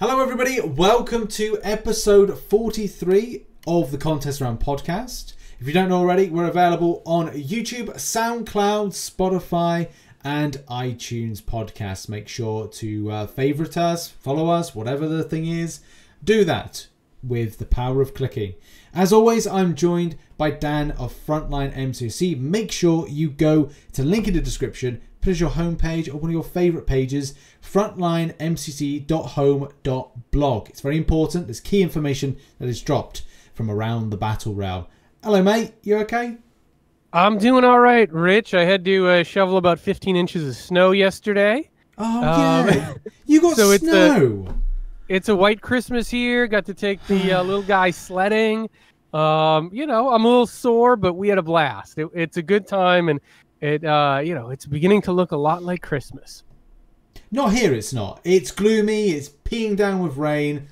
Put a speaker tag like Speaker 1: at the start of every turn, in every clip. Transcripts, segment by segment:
Speaker 1: Hello, everybody. Welcome to episode 43 of the Contest Realm podcast. If you don't know already, we're available on YouTube, SoundCloud, Spotify, and iTunes podcasts. Make sure to uh, favorite us, follow us, whatever the thing is. Do that with the power of clicking. As always, I'm joined by Dan of Frontline MCOC. Make sure you go to link in the description, as your homepage or one of your favorite pages, frontlinemcoc.home.blog. It's very important. There's key information that is dropped from around the battle realm. Hello, mate. You okay?
Speaker 2: I'm doing all right, Rich. I had to uh, shovel about 15 inches of snow yesterday.
Speaker 1: Oh, yeah. Um, you got so snow.
Speaker 2: It's a, it's a white Christmas here. Got to take the uh, little guy sledding. Um, you know, I'm a little sore, but we had a blast. It, it's a good time, and it, uh, you know, it's beginning to look a lot like Christmas.
Speaker 1: Not here. It's not. It's gloomy. It's peeing down with rain.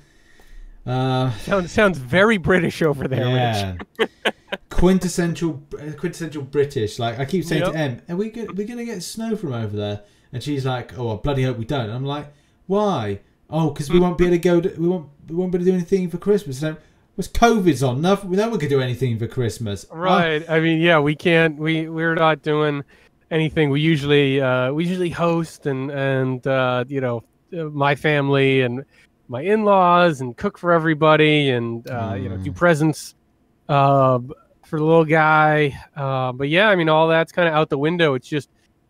Speaker 2: Uh, sounds sounds very British over there, yeah. Rich.
Speaker 1: quintessential, quintessential British. Like I keep saying yep. to Em, "Are we go- we're gonna get snow from over there?" And she's like, "Oh, I bloody hope we don't." I'm like, "Why?" Oh, because we won't be able to go. To, we won't. We won't be able to do anything for Christmas. So, was COVID's on? No, no one could do anything for Christmas.
Speaker 2: Right. Oh. I mean, yeah, we can't. We we're not doing anything. We usually uh, we usually host and and uh, you know my family and my in-laws and cook for everybody and uh, mm. you know do mm. presents uh, for the little guy. Uh, but yeah, I mean all that's kind of out the window. It's just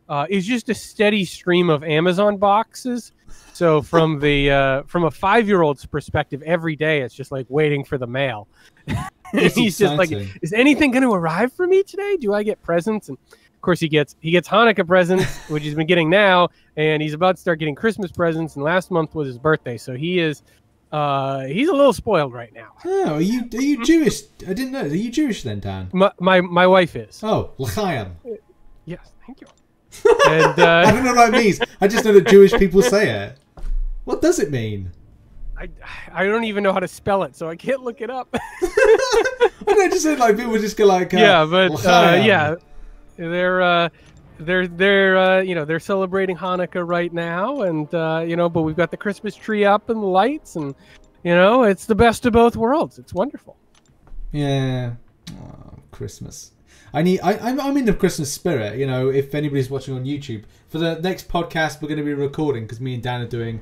Speaker 2: uh, it's just a steady stream of Amazon boxes so from the uh, from a five year old's perspective, every day it's just like waiting for the mail. He's just like, is anything going to arrive for me today? Do I get presents? And of course, he gets he gets Hanukkah presents, which he's been getting now, and he's about to start getting Christmas presents. And last month was his birthday, so he is uh, he's a little spoiled right now.
Speaker 1: Oh, are you are you Jewish? I didn't know. Are you Jewish then, Dan?
Speaker 2: My my, my wife is.
Speaker 1: Oh, l'chaim.
Speaker 2: Yes, thank you. And uh,
Speaker 1: I don't know what that means. I just know that Jewish people say it. What does it mean?
Speaker 2: I, I don't even know how to spell it, so I can't look it up.
Speaker 1: I just said like people just go like uh,
Speaker 2: yeah, but uh, yeah, they're uh, they're they're uh, you know they're celebrating Hanukkah right now, and uh, you know, but we've got the Christmas tree up and the lights, and you know, it's the best of both worlds. It's wonderful.
Speaker 1: Yeah, oh, Christmas. I need. I, I'm, I'm in the Christmas spirit. You know, if anybody's watching on YouTube for the next podcast, we're going to be recording because me and Dan are doing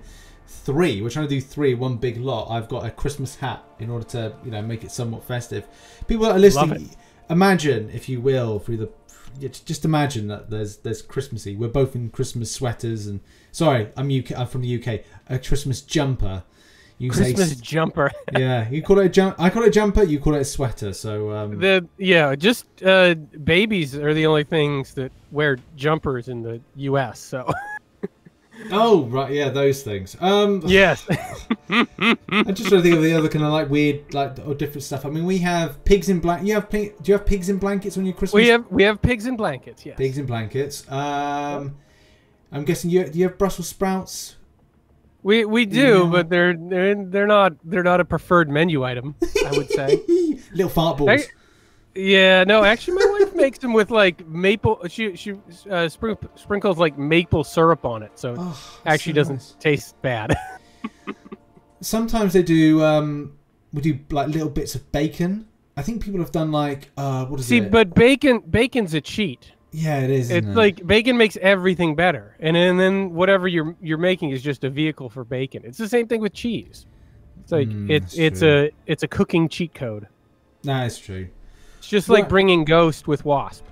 Speaker 1: three. We're trying to do three, one big lot. I've got a Christmas hat in order to, you know, make it somewhat festive. People that are listening, imagine, if you will, through the just imagine that there's there's Christmassy. We're both in Christmas sweaters and sorry, I'm UK. I'm from the UK. A Christmas jumper.
Speaker 2: You Christmas say, jumper.
Speaker 1: yeah, you call it a jump. I call it a jumper. You call it a sweater. So um,
Speaker 2: the yeah, just uh, babies are the only things that wear jumpers in the U.S. So.
Speaker 1: Oh right, yeah, those things. Um,
Speaker 2: yes.
Speaker 1: I just trying to think of the other kind of like weird, like or different stuff. I mean, we have pigs in blank. You have do you have pigs in blankets on your Christmas?
Speaker 2: We have we have pigs in blankets. Yes.
Speaker 1: Pigs in blankets. Um, I'm guessing you you have Brussels sprouts?
Speaker 2: We we do, yeah. but they're they're they're not they're not a preferred menu item. I would say.
Speaker 1: Little fart balls. I,
Speaker 2: yeah, no, actually, my wife makes them with like maple. She she uh, spr- sprinkles like maple syrup on it, so oh, actually so doesn't nice. taste bad.
Speaker 1: Sometimes they do. Um, we do like little bits of bacon. I think people have done like uh, what is
Speaker 2: See,
Speaker 1: it?
Speaker 2: See, but bacon bacon's a cheat.
Speaker 1: Yeah, it is.
Speaker 2: It's
Speaker 1: it?
Speaker 2: like bacon makes everything better, and, and then whatever you're you're making is just a vehicle for bacon. It's the same thing with cheese. It's like mm, it's it's true. a it's a cooking cheat code.
Speaker 1: That's true.
Speaker 2: It's just like bringing Ghost with Wasp.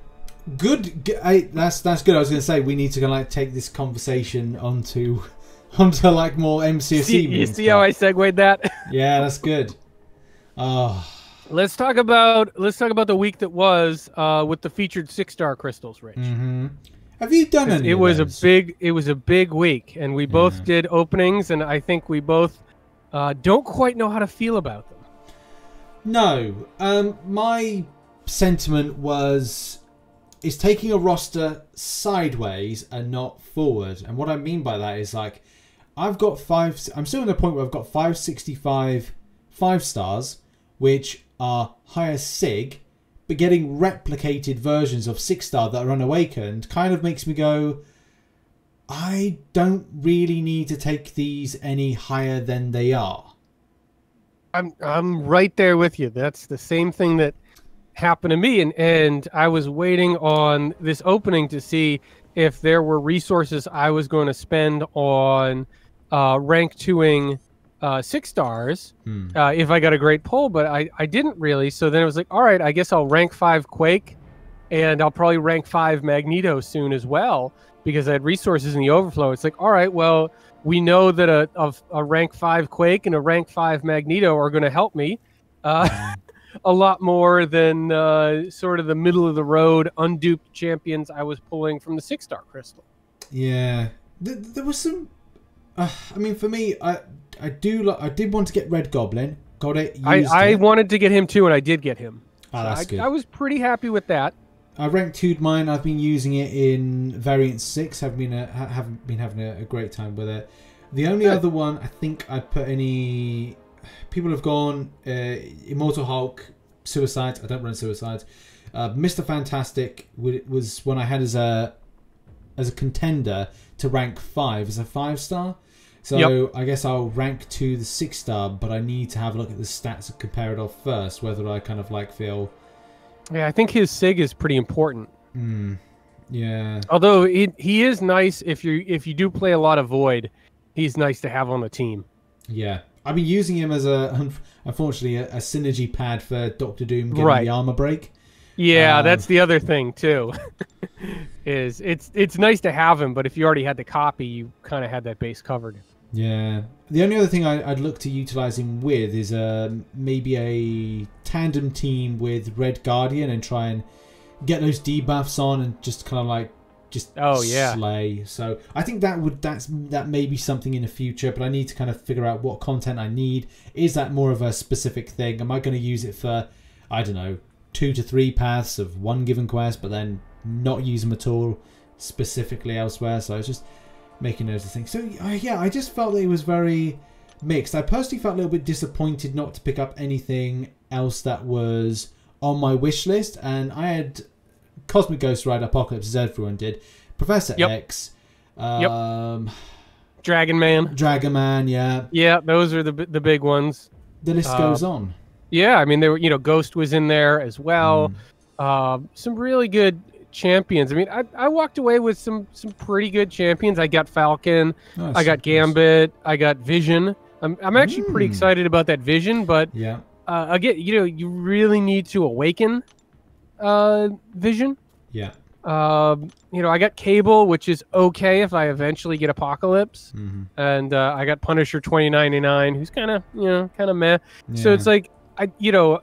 Speaker 1: Good. I, that's that's good. I was going to say we need to kind of like take this conversation onto onto like more MCSE.
Speaker 2: See, you see how I segued that?
Speaker 1: Yeah, that's good. Oh.
Speaker 2: Let's talk about let's talk about the week that was uh, with the featured six star crystals, Rich.
Speaker 1: Mm-hmm. Have you done any?
Speaker 2: It was those? a big it was a big week, and we both yeah. did openings, and I think we both uh, don't quite know how to feel about them.
Speaker 1: No, um, my sentiment was is taking a roster sideways and not forward. And what I mean by that is like I've got five. I'm still in the point where I've got 565 five stars, which are higher sig, but getting replicated versions of six star that are unawakened kind of makes me go. I don't really need to take these any higher than they are.
Speaker 2: I'm I'm right there with you. That's the same thing that happened to me, and and I was waiting on this opening to see if there were resources I was going to spend on uh, rank twoing uh, six stars
Speaker 1: Hmm.
Speaker 2: uh, if I got a great pull, but I I didn't really. So then it was like, all right, I guess I'll rank five Quake, and I'll probably rank five Magneto soon as well because I had resources in the overflow. It's like, all right, well, we know that a a, a rank five Quake and a rank five Magneto are going to help me. Uh, a lot more than uh, sort of the middle of the road unduped champions I was pulling from the six star crystal.
Speaker 1: Yeah, Th- there was some. Uh, I mean, for me, I I do like I did want to get Red Goblin. Got it.
Speaker 2: I, I
Speaker 1: it.
Speaker 2: wanted to get him too, and I did get him.
Speaker 1: Oh,
Speaker 2: So
Speaker 1: that's
Speaker 2: I,
Speaker 1: good.
Speaker 2: I was pretty happy with that.
Speaker 1: I ranked two'd mine. I've been using it in variant six. I've been a, haven't been having a, a great time with it. The only other one I think I put any people have gone uh, Immortal Hulk, Suicides. I don't run Suicides. Uh, Mister Fantastic was one I had as a as a contender to rank five as a five star. So
Speaker 2: Yep.
Speaker 1: I guess I'll rank to the six star, but I need to have a look at the stats and compare it off first. Whether I kind of like feel,
Speaker 2: Yeah, I think his sig is pretty important.
Speaker 1: hmm, yeah,
Speaker 2: Although he, he is nice if you if you do play a lot of void, he's nice to have on the team.
Speaker 1: Yeah, I've been using him as a unfortunately a, a synergy pad for Doctor Doom getting
Speaker 2: Right.
Speaker 1: the armor break.
Speaker 2: Yeah,
Speaker 1: Um,
Speaker 2: that's the other thing too. is it's it's nice to have him, but if you already had the copy, you kind of had that base covered.
Speaker 1: Yeah. The only other thing I, I'd look to utilize him with is um, maybe a tandem team with Red Guardian and try and get those debuffs on and just kind of like just
Speaker 2: Oh, yeah.
Speaker 1: slay. So I think that would that's that may be something in the future, but I need to kind of figure out what content I need. Is that more of a specific thing? Am I going to use it for I don't know two to three paths of one given quest, but then not use them at all specifically elsewhere? So it's just making those things. So uh, yeah, I just felt that it was very mixed. I personally felt a little bit disappointed not to pick up anything else that was on my wish list, and I had Cosmic Ghost Rider Apocalypse, as everyone did, Professor
Speaker 2: Yep.
Speaker 1: X, um,
Speaker 2: Dragon Man.
Speaker 1: Dragon Man, yeah,
Speaker 2: Yeah, those are the the big ones.
Speaker 1: the list
Speaker 2: Uh,
Speaker 1: goes on.
Speaker 2: Yeah, I mean there were you know Ghost was in there as well.
Speaker 1: Mm.
Speaker 2: Um, some really good champions. I mean, I, I walked away with some some pretty good champions. I got Falcon,
Speaker 1: Nice,
Speaker 2: I got. Gambit, I got Vision. I'm I'm actually pretty
Speaker 1: Mm.
Speaker 2: excited about that Vision, but
Speaker 1: Yeah,
Speaker 2: uh, again, you know, you really need to awaken uh, Vision.
Speaker 1: yeah.
Speaker 2: Um, you know, I got Cable, which is okay if I eventually get Apocalypse,
Speaker 1: hmm
Speaker 2: and uh, I got Punisher 2099, who's kind of you know kind of meh. So it's like I you know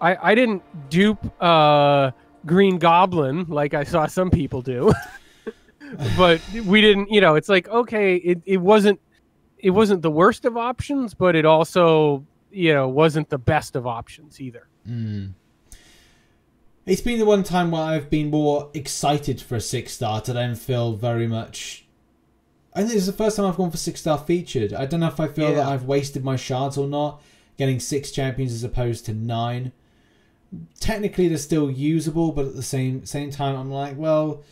Speaker 2: I I didn't dupe uh Green Goblin like I saw some people do. but we didn't, you know, it's like okay, it, it wasn't it wasn't the worst of options, but it also, you know, wasn't the best of options either.
Speaker 1: Mm. It's been the one time where I've been more excited for a six star to then feel very much. I think it's the first time I've gone for six star featured. I don't know if I feel that I've wasted my shards or not, getting six champions as opposed to nine. Technically, they're still usable, but at the same same time, I'm like, well,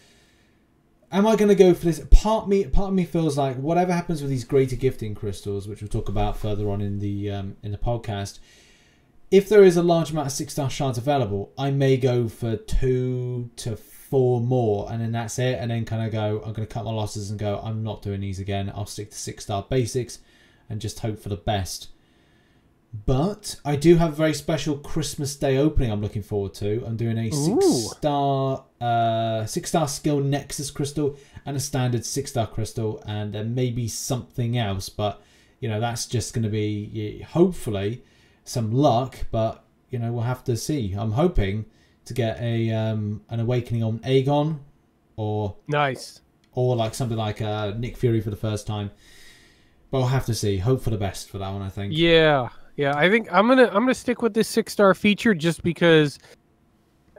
Speaker 1: am I going to go for this? Part me, part of me feels like whatever happens with these greater gifting crystals, which we'll talk about further on in the um, in the podcast if there is a large amount of six star shards available, I may go for two to four more, and then that's it. And then kind of go, I'm going to cut my losses and go, I'm not doing these again. I'll stick to six star basics and just hope for the best. But I do have a very special Christmas Day opening I'm looking forward to. I'm doing a six star uh, six star skill Nexus crystal and a standard six star crystal, and there may be something else, but you know that's just going to be hopefully some luck, but you know we'll have to see. I'm hoping to get a um, an awakening on Aegon, or
Speaker 2: Nice.
Speaker 1: or like something like uh, Nick Fury for the first time. But we'll have to see. Hope for the best for that one. I think.
Speaker 2: Yeah, yeah. I think I'm gonna I'm gonna stick with this six star feature just because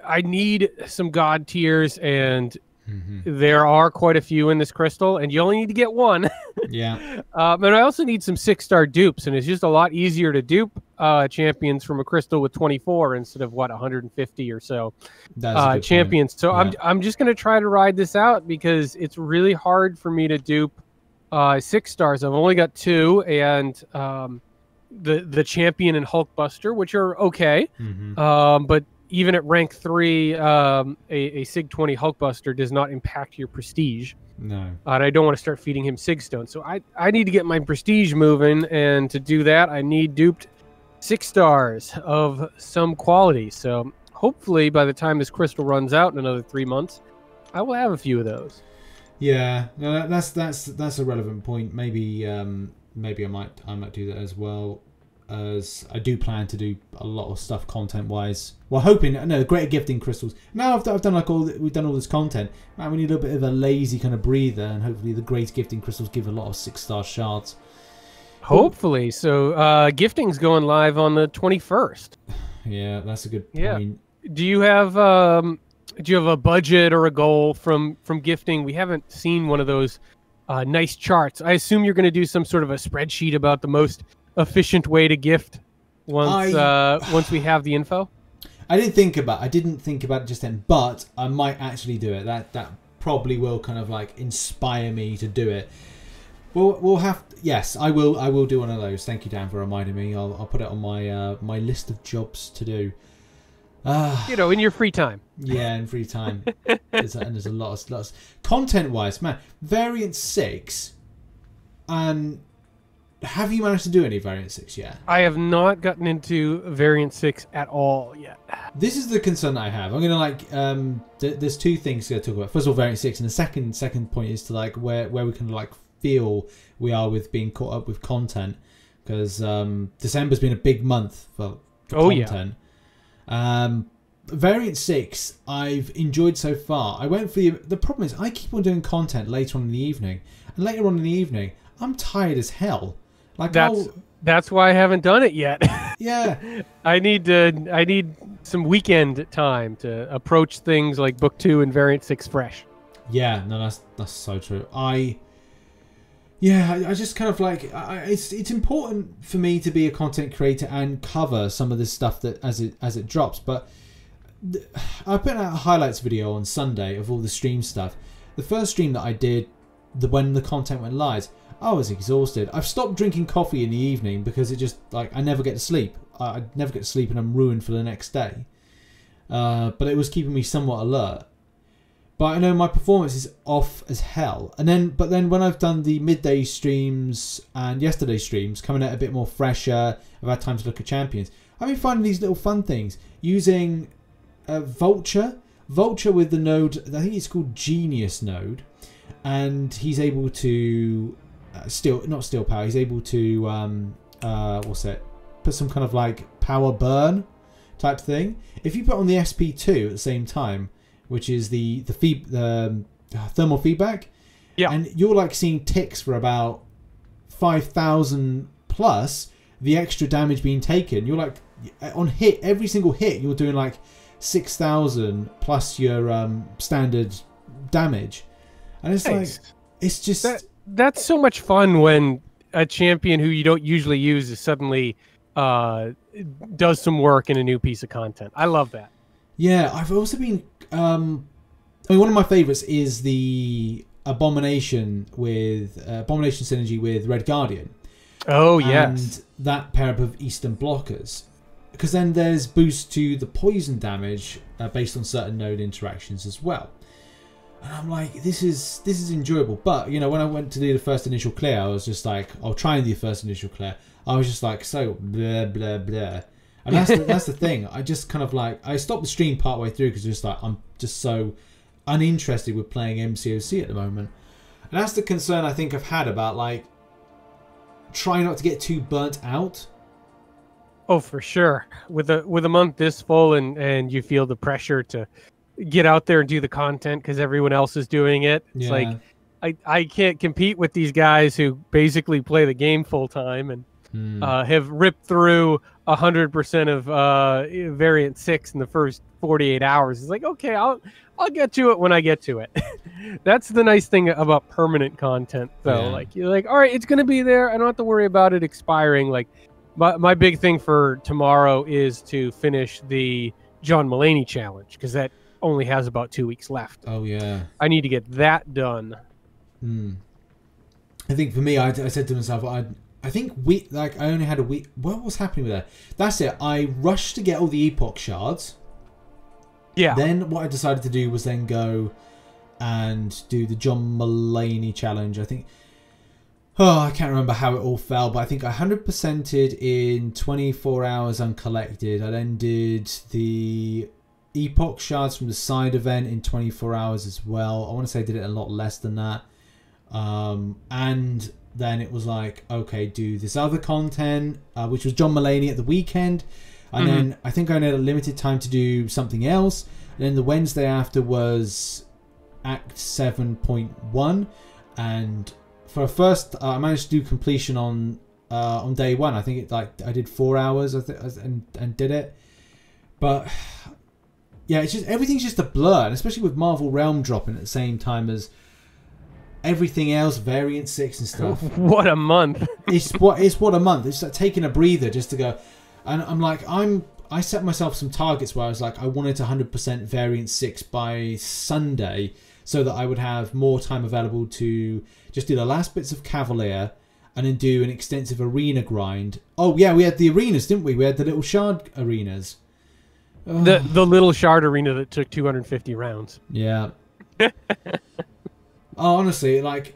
Speaker 2: I need some god tiers, and
Speaker 1: Mhm.
Speaker 2: there are quite a few in this crystal, and you only need to get one.
Speaker 1: Yeah.
Speaker 2: um, and I also need some six star dupes, and it's just a lot easier to dupe uh, champions from a crystal with 24 instead of what 150 or so uh,
Speaker 1: good point.
Speaker 2: champions. So I'm I'm just gonna try to ride this out because it's really hard for me to dupe uh, six stars. I've only got two, and um, the the champion and Hulkbuster, which are okay,
Speaker 1: Mhm.
Speaker 2: um, but even at rank three, um, a, a Sig 20 Hulkbuster does not impact your prestige.
Speaker 1: No.
Speaker 2: Uh, and I don't want to start feeding him Sig Stone. So I, I need to get my prestige moving. And to do that, I need duped six stars of some quality. So hopefully, by the time this crystal runs out in another three months, I will have a few of those.
Speaker 1: Yeah, no, that's that's that's a relevant point. Maybe um, maybe I might I might do that as well. As I do plan to do a lot of stuff content wise. Well, hoping no greater gifting crystals. Now I've, I've done like all we've done all this content. Man, we need a bit of a lazy kind of breather, and hopefully the great gifting crystals give a lot of six star shards.
Speaker 2: Hopefully. So uh, gifting's going live on the 21st.
Speaker 1: Yeah, that's a good
Speaker 2: Yeah.
Speaker 1: point.
Speaker 2: Do you have um, do you have a budget or a goal from from gifting? We haven't seen one of those uh, nice charts. I assume you're going to do some sort of a spreadsheet about the most efficient way to gift once
Speaker 1: I-
Speaker 2: uh, once we have the info.
Speaker 1: I didn't think about I didn't think about it just then, but I might actually do it. That that probably will kind of like inspire me to do it. We'll we'll have yes, I will I will do one of those. Thank you, Dan, for reminding me. I'll, I'll put it on my uh, my list of jobs to do. Ah,
Speaker 2: You know, in your free time.
Speaker 1: yeah, in free time. there's a, and there's a lot of lots content wise, man. Variant six. Um, have you managed to do any variant six yet?
Speaker 2: I have not gotten into variant six at all yet.
Speaker 1: This is the concern I have. I'm gonna like um. Th- there's two things to talk about. First of all, variant six, and the second second point is to like where where we can like feel we are with being caught up with content because um December's been a big month for, for
Speaker 2: Oh, yeah.
Speaker 1: content. Um, variant six I've enjoyed so far. I went for the the problem is I keep on doing content later on in the evening, and later on in the evening I'm tired as hell. Like
Speaker 2: That's
Speaker 1: I'll-
Speaker 2: that's why I haven't done it yet.
Speaker 1: yeah.
Speaker 2: I need to I need some weekend time to approach things like book two and variant six fresh.
Speaker 1: Yeah, no, that's that's so true. I, yeah, I, I just kind of like I- it's it's important for me to be a content creator and cover some of this stuff that as it as it drops. But th- I put out a highlights video on Sunday of all the stream stuff. The first stream that I did, the when the content went live, I was exhausted. I've stopped drinking coffee in the evening because it just like I never get to sleep. I, I never get to sleep and I'm ruined for the next day. Uh, but it was keeping me somewhat alert but I know my performance is off as hell. And then, but then when I've done the midday streams and yesterday streams, coming out a bit more fresher, I've had time to look at champions. I've been finding these little fun things using uh, Vulture, Vulture with the node. I think it's called Genius node, and he's able to uh, not steal power. He's able to um, uh, what's it? Put some kind of like power burn type thing. If you put on the SP2 at the same time which is the the feed the um, thermal feedback.
Speaker 2: Yeah.
Speaker 1: And you're like seeing ticks for about five thousand plus the extra damage being taken. You're like on hit every single hit you're doing like six thousand plus your um, standard damage, and it's like it's just
Speaker 2: That that's so much fun when a champion who you don't usually use is suddenly uh, does some work in a new piece of content. I love that.
Speaker 1: Yeah, I've also been. Um, I mean, one of my favorites is the abomination with uh, abomination synergy with Red Guardian.
Speaker 2: Oh yes.
Speaker 1: and that pair of Eastern blockers. Because then there's boost to the poison damage uh, based on certain node interactions as well. And I'm like, this is this is enjoyable. But you know, when I went to do the first initial clear, I was just like, I'll try and do the first initial clear. I was just like, so blah blah blah. And that's the, that's the thing. I just kind of like I stopped the stream partway through because just like I'm just so uninterested with playing MCOC at the moment. And that's the concern I think I've had about like trying not to get too burnt out.
Speaker 2: Oh, for sure. With a with a month this full, and and you feel the pressure to get out there and do the content because everyone else is doing it. It's like I I can't compete with these guys who basically play the game full time and
Speaker 1: Hmm.
Speaker 2: uh, have ripped through hundred percent of uh, variant six in the first forty eight hours. It's like okay, I'll I'll get to it when I get to it. That's the nice thing about permanent content, though.
Speaker 1: Yeah.
Speaker 2: Like you're like, all right, it's gonna be there. I don't have to worry about it expiring. Like my my big thing for tomorrow is to finish the John Mulaney challenge because that only has about two weeks left.
Speaker 1: Oh yeah.
Speaker 2: I need to get that done.
Speaker 1: Hmm. I think for me, I, I said to myself, I I think we like I only had a week. What was happening with that? That's it. I rushed to get all the epoch shards.
Speaker 2: Yeah.
Speaker 1: Then what I decided to do was then go and do the John Mulaney challenge. I think. Oh, I can't remember how it all fell, but I think I 100%ed in 24 hours uncollected. I then did the Epoch shards from the side event in 24 hours as well. I want to say I did it a lot less than that. Um, and then it was like, okay, do this other content, uh, which was John Mulaney at the weekend. And
Speaker 2: Mhm.
Speaker 1: then I think I only had a limited time to do something else. And then the Wednesday after was Act 7.1. And for a first, uh, I managed to do completion on uh, on day one. I think it like I did four hours I think, and, and did it. But yeah, it's just everything's just a blur, and especially with Marvel Realm dropping at the same time as everything else, Variant Six and stuff.
Speaker 2: what a month.
Speaker 1: it's what it's what a month. It's like taking a breather just to go. And I'm like, I'm. I set myself some targets where I was like, I wanted 100% Variant Six by Sunday, so that I would have more time available to just do the last bits of Cavalier. And then do an extensive arena grind. Oh yeah, we had the arenas, didn't we? We had the little shard arenas.
Speaker 2: The the little shard arena that took 250 rounds.
Speaker 1: Yeah. oh, honestly, like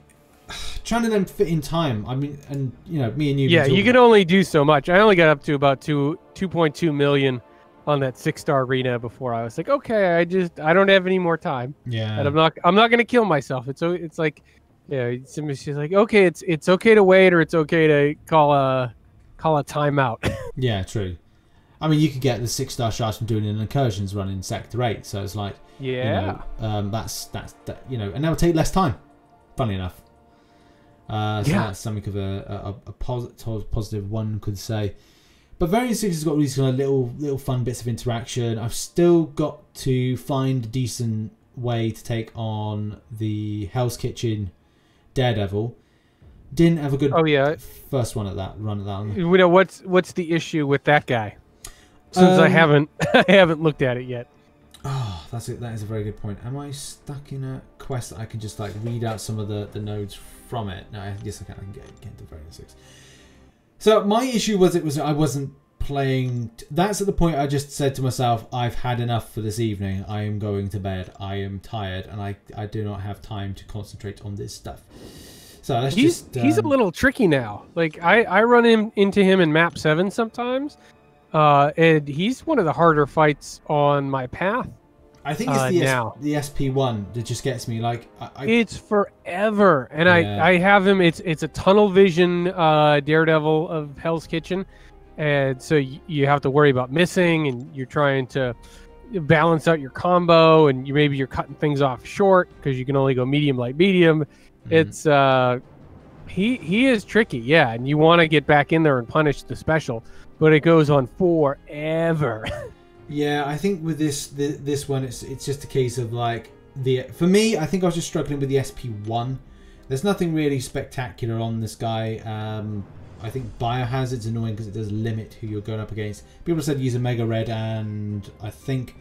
Speaker 1: trying to then fit in time. I mean, and you know, me and you.
Speaker 2: Yeah, you can only do so much. I only got up to about two 2.2 million on that six star arena before I was like, okay, I just I don't have any more time,
Speaker 1: Yeah.
Speaker 2: and I'm not I'm not gonna kill myself. It's so it's like, yeah, somebody's just like, okay, it's it's okay to wait or it's okay to call a call a timeout.
Speaker 1: Yeah, true. I mean, you could get the six star shards from doing an incursions run in Sector Eight, so it's like,
Speaker 2: yeah.
Speaker 1: you know, um, that's that's that, you know, and that would take less time. Funny enough. Uh, so
Speaker 2: Yeah.
Speaker 1: that's something of a, a, a positive, positive one could say. But Variant Six has got these kind of little little fun bits of interaction. I've still got to find a decent way to take on the Hell's Kitchen Daredevil. Didn't have a good
Speaker 2: Oh yeah.
Speaker 1: first one at that run at that one.
Speaker 2: You know what's what's the issue with that guy? Since I
Speaker 1: Um,
Speaker 2: haven't I haven't looked at it yet.
Speaker 1: Oh, that's it. That is a very good point. Am I stuck in a quest that I can just like read out some of the, the nodes from it? No, I, yes, I can. I can get, get into variant six. So my issue was it was I wasn't playing. That's at the point I just said to myself, I've had enough for this evening. I am going to bed. I am tired, and I I do not have time to concentrate on this stuff. So
Speaker 2: He's
Speaker 1: just.
Speaker 2: he's a
Speaker 1: um,
Speaker 2: little tricky now. Like I I run him into him in map seven sometimes, uh, and he's one of the harder fights on my path.
Speaker 1: I think it's
Speaker 2: uh,
Speaker 1: the S, the SP one that just gets me. Like I, I
Speaker 2: It's forever, and
Speaker 1: Yeah.
Speaker 2: I I have him. It's it's a tunnel vision uh, Daredevil of Hell's Kitchen, and so y- you have to worry about missing, and you're trying to balance out your combo, and you maybe you're cutting things off short because you can only go medium light medium.
Speaker 1: Mhm.
Speaker 2: It's uh, he he is tricky, yeah, and you want to get back in there and punish the special, but it goes on forever.
Speaker 1: Yeah, I think with this th- this one, it's it's just a case of like the for me. I think I was just struggling with the SP one. There's nothing really spectacular on this guy. Um, I think Biohazard's annoying because it does limit who you're going up against. People said use a Mega Red, and I think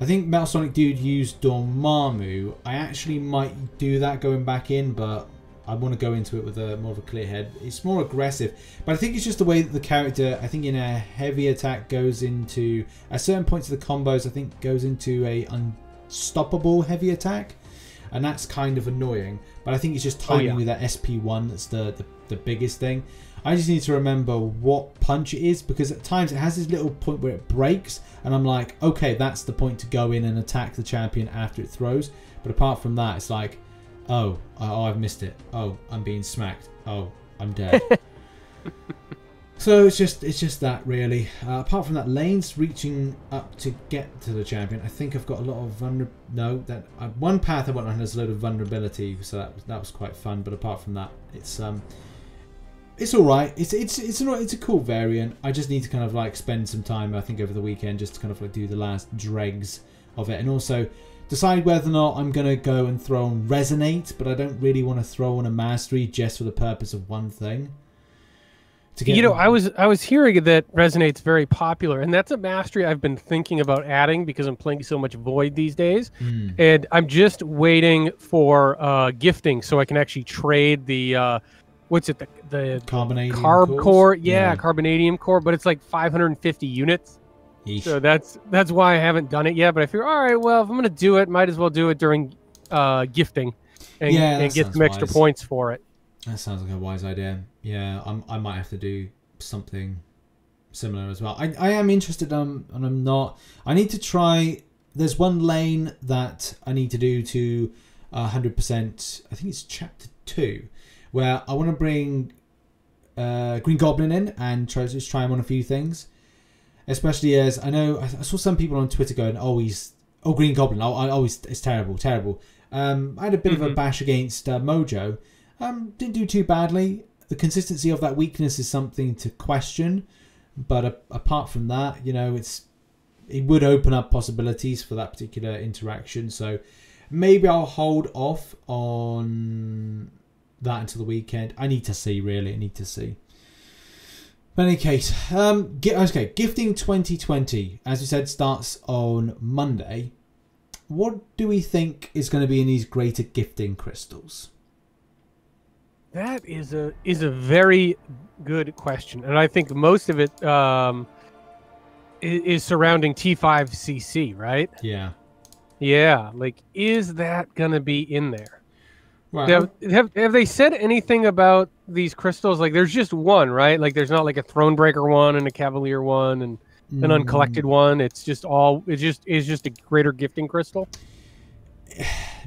Speaker 1: I think Metal Sonic Dude used Dormammu. I actually might do that going back in, but I want to go into it with a more of a clear head. It's more aggressive, but I think it's just the way that the character. I think in a heavy attack goes into at certain points of the combos. I think goes into a unstoppable heavy attack, and that's kind of annoying. But I think it's just
Speaker 2: Oh,
Speaker 1: timing
Speaker 2: yeah.
Speaker 1: with that SP one that's the, the the biggest thing. I just need to remember what punch it is because at times it has this little point where it breaks, and I'm like, okay, that's the point to go in and attack the champion after it throws. But apart from that, it's like, oh, oh, I've missed it. Oh, I'm being smacked. Oh, I'm dead. so it's just it's just that really. Uh, apart from that, lanes reaching up to get to the champion. I think I've got a lot of vulner. No, that uh, one path I went on has a load of vulnerability, so that was, that was quite fun. But apart from that, it's um. It's all right. It's it's it's a it's a cool variant. I just need to kind of like spend some time. I think over the weekend just to kind of like do the last dregs of it, and also decide whether or not I'm gonna go and throw on resonate. But I don't really want to throw on a mastery just for the purpose of one thing. to get.
Speaker 2: You know, I was I was hearing that resonates very popular, and that's a mastery I've been thinking about adding because I'm playing so much Void these days,
Speaker 1: Mm.
Speaker 2: and I'm just waiting for uh, gifting so I can actually trade the uh, what's it the the
Speaker 1: Carbonadium
Speaker 2: carb
Speaker 1: cores?
Speaker 2: core, yeah, carbonadium core, but it's like 550 units.
Speaker 1: Yeesh.
Speaker 2: So that's that's why I haven't done it yet. But I figure, all right, well, if I'm gonna do it, might as well do it during uh, gifting, and,
Speaker 1: Yeah,
Speaker 2: and get some extra
Speaker 1: wise.
Speaker 2: points for it.
Speaker 1: That sounds like a wise idea. Yeah, I'm, I might have to do something similar as well. I, I am interested, um, and I'm not. I need to try. There's one lane that I need to do to uh, 100%. I think it's chapter two, where I want to bring uh, Green Goblin in and try just try him on a few things. Especially as I know, I, saw some people on Twitter going, "Oh, he's oh Green Goblin. Oh, I always it's terrible, terrible." Um, I had a bit of a
Speaker 2: Mhm.
Speaker 1: bash against uh, Mojo. Um, didn't do too badly. The consistency of that weakness is something to question, but a, apart from that, you know, it's it would open up possibilities for that particular interaction. So maybe I'll hold off on that until the weekend. I need to see, really. I need to see. But in any case, um, okay, gifting 2020, as we said, starts on Monday. What do we think is going to be in these greater gifting crystals?
Speaker 2: That is a is a very good question, and I think most of it um, is, is surrounding T5CC, right?
Speaker 1: Yeah.
Speaker 2: Yeah, like is that gonna be in there?
Speaker 1: Right.
Speaker 2: Have, have have they said anything about these crystals? Like, there's just one, right? Like, there's not like a Thronebreaker one and a Cavalier one and an
Speaker 1: Mm,
Speaker 2: uncollected one. It's just all. It's just is just a greater gifting crystal.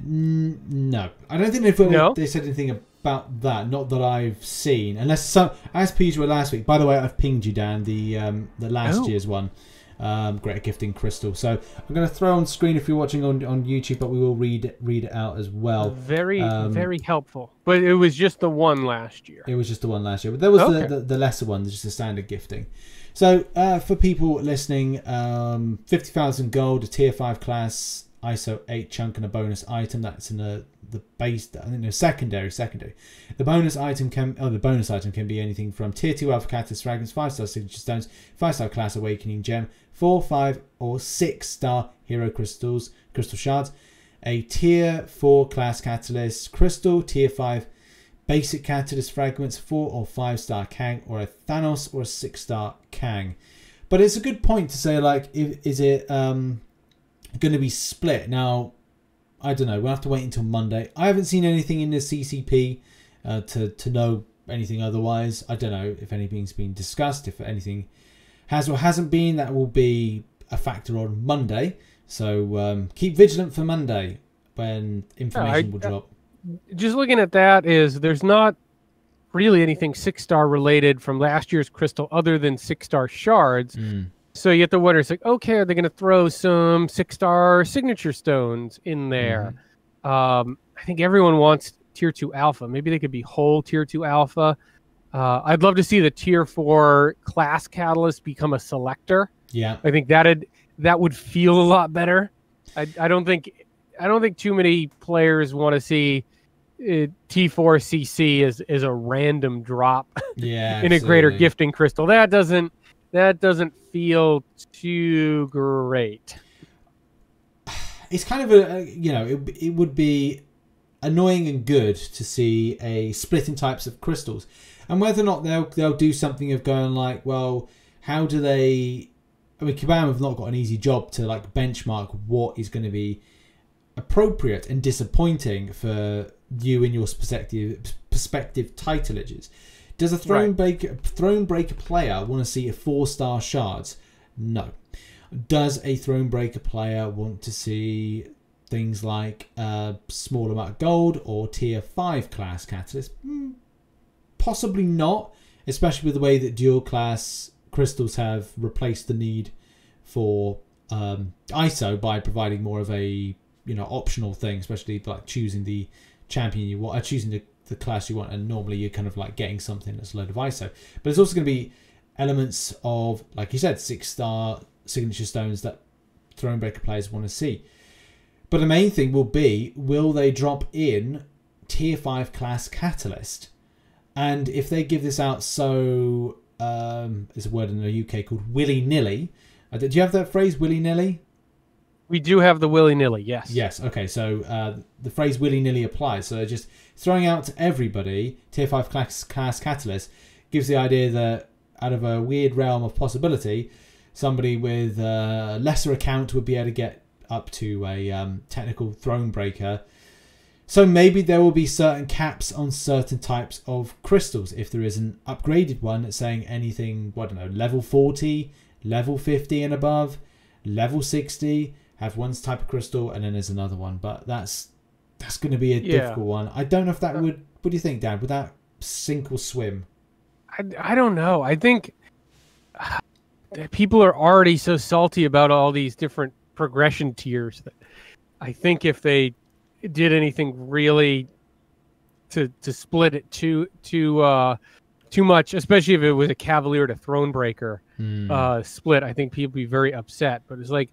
Speaker 1: No, I don't think they've
Speaker 2: No?
Speaker 1: they said anything about that. Not that I've seen, unless some as per usual last week. By the way, I've pinged you down the um, the last
Speaker 2: Oh.
Speaker 1: year's one, um, Greater Gifting Crystal. So I'm going to throw on screen if you're watching on, on YouTube, but we will read it, read it out as well.
Speaker 2: very
Speaker 1: um,
Speaker 2: very helpful. But it was just the one last year.
Speaker 1: It was just the one last year, but there was
Speaker 2: Okay.
Speaker 1: the, the, the lesser one, just the standard gifting. So uh, for people listening, um, fifty thousand gold, a tier five class, ISO eight chunk, and a bonus item. That's in the the base. I think the secondary, secondary. The bonus item can, oh, the bonus item can be anything from tier two alpha catalyst fragments, five star signature stones, five star class awakening gem, four, five, or six star hero crystals, crystal shards, a tier four class catalyst crystal, tier five basic catalyst fragments, four or five star Kang, or a Thanos or a six star Kang. But it's a good point to say, like, is it um, going to be split? Now, I don't know. We'll have to wait until Monday. I haven't seen anything in the CCP uh, to to know anything otherwise. I don't know if anything's been discussed. If anything has or hasn't been, that will be a factor on Monday. So um, keep vigilant for Monday when information will
Speaker 2: I-
Speaker 1: drop.
Speaker 2: just looking at that is there's not really anything six star related from last year's crystal other than six star shards.
Speaker 1: Mm.
Speaker 2: So you have to wonder, it's like, okay, are they going to throw some six star signature stones in there? Um, I think everyone wants tier two alpha. Maybe they could be whole tier two alpha. Uh, I'd love to see the tier four class catalyst become a selector.
Speaker 1: Yeah.
Speaker 2: I think that'd that would feel a lot better. I, I don't think I don't think too many players want to see uh, T4 CC as as a random drop
Speaker 1: Yeah.
Speaker 2: in a greater gifting crystal. That doesn't that doesn't feel too great.
Speaker 1: It's kind of a, a you know it, it would be annoying and good to see a split in types of crystals, and whether or not they'll they'll do something of going like, well, how do they? I mean, Kabam have not got an easy job to like benchmark what is going to be appropriate and disappointing for you in your perspective perspective titleages. Does a throne breaker throne breaker player want to see a four star shards? No. Does a throne breaker player want to see things like a small amount of gold or tier five class catalyst? Hmm, possibly not, especially with the way that dual class crystals have replaced the need for um, ISO by providing more of a you know optional thing, especially like choosing the champion you want, uh, choosing the, the class you want, and normally you're kind of like getting something that's a load of ISO. But it's also going to be elements of, like you said, six star signature stones that Thronebreaker players want to see. But the main thing will be, will they drop in tier five class catalyst? And if they give this out so, um, there's a word in the UK called willy nilly. Uh, do you have that phrase, willy nilly?
Speaker 2: We do have the willy nilly, yes.
Speaker 1: Yes. Okay. So uh, the phrase willy nilly applies. So just throwing out to everybody tier five class, class catalyst gives the idea that out of a weird realm of possibility, somebody with a lesser account would be able to get up to a um, technical throne breaker. So maybe there will be certain caps on certain types of crystals. If there is an upgraded one that's saying anything, I don't know, level 40, level 50 and above, level 60, have one type of crystal, and then there's another one. But that's that's going to be a
Speaker 2: Yeah.
Speaker 1: difficult one. I don't know if that would. What do you think, Dan? Would that sink or swim?
Speaker 2: I, I don't know. I think that people are already so salty about all these different progression tiers that I think if they did anything really to to split it too too uh too much, especially if it was a Cavalier to Thronebreaker
Speaker 1: Hmm.
Speaker 2: uh split, I think people would be very upset. But it's like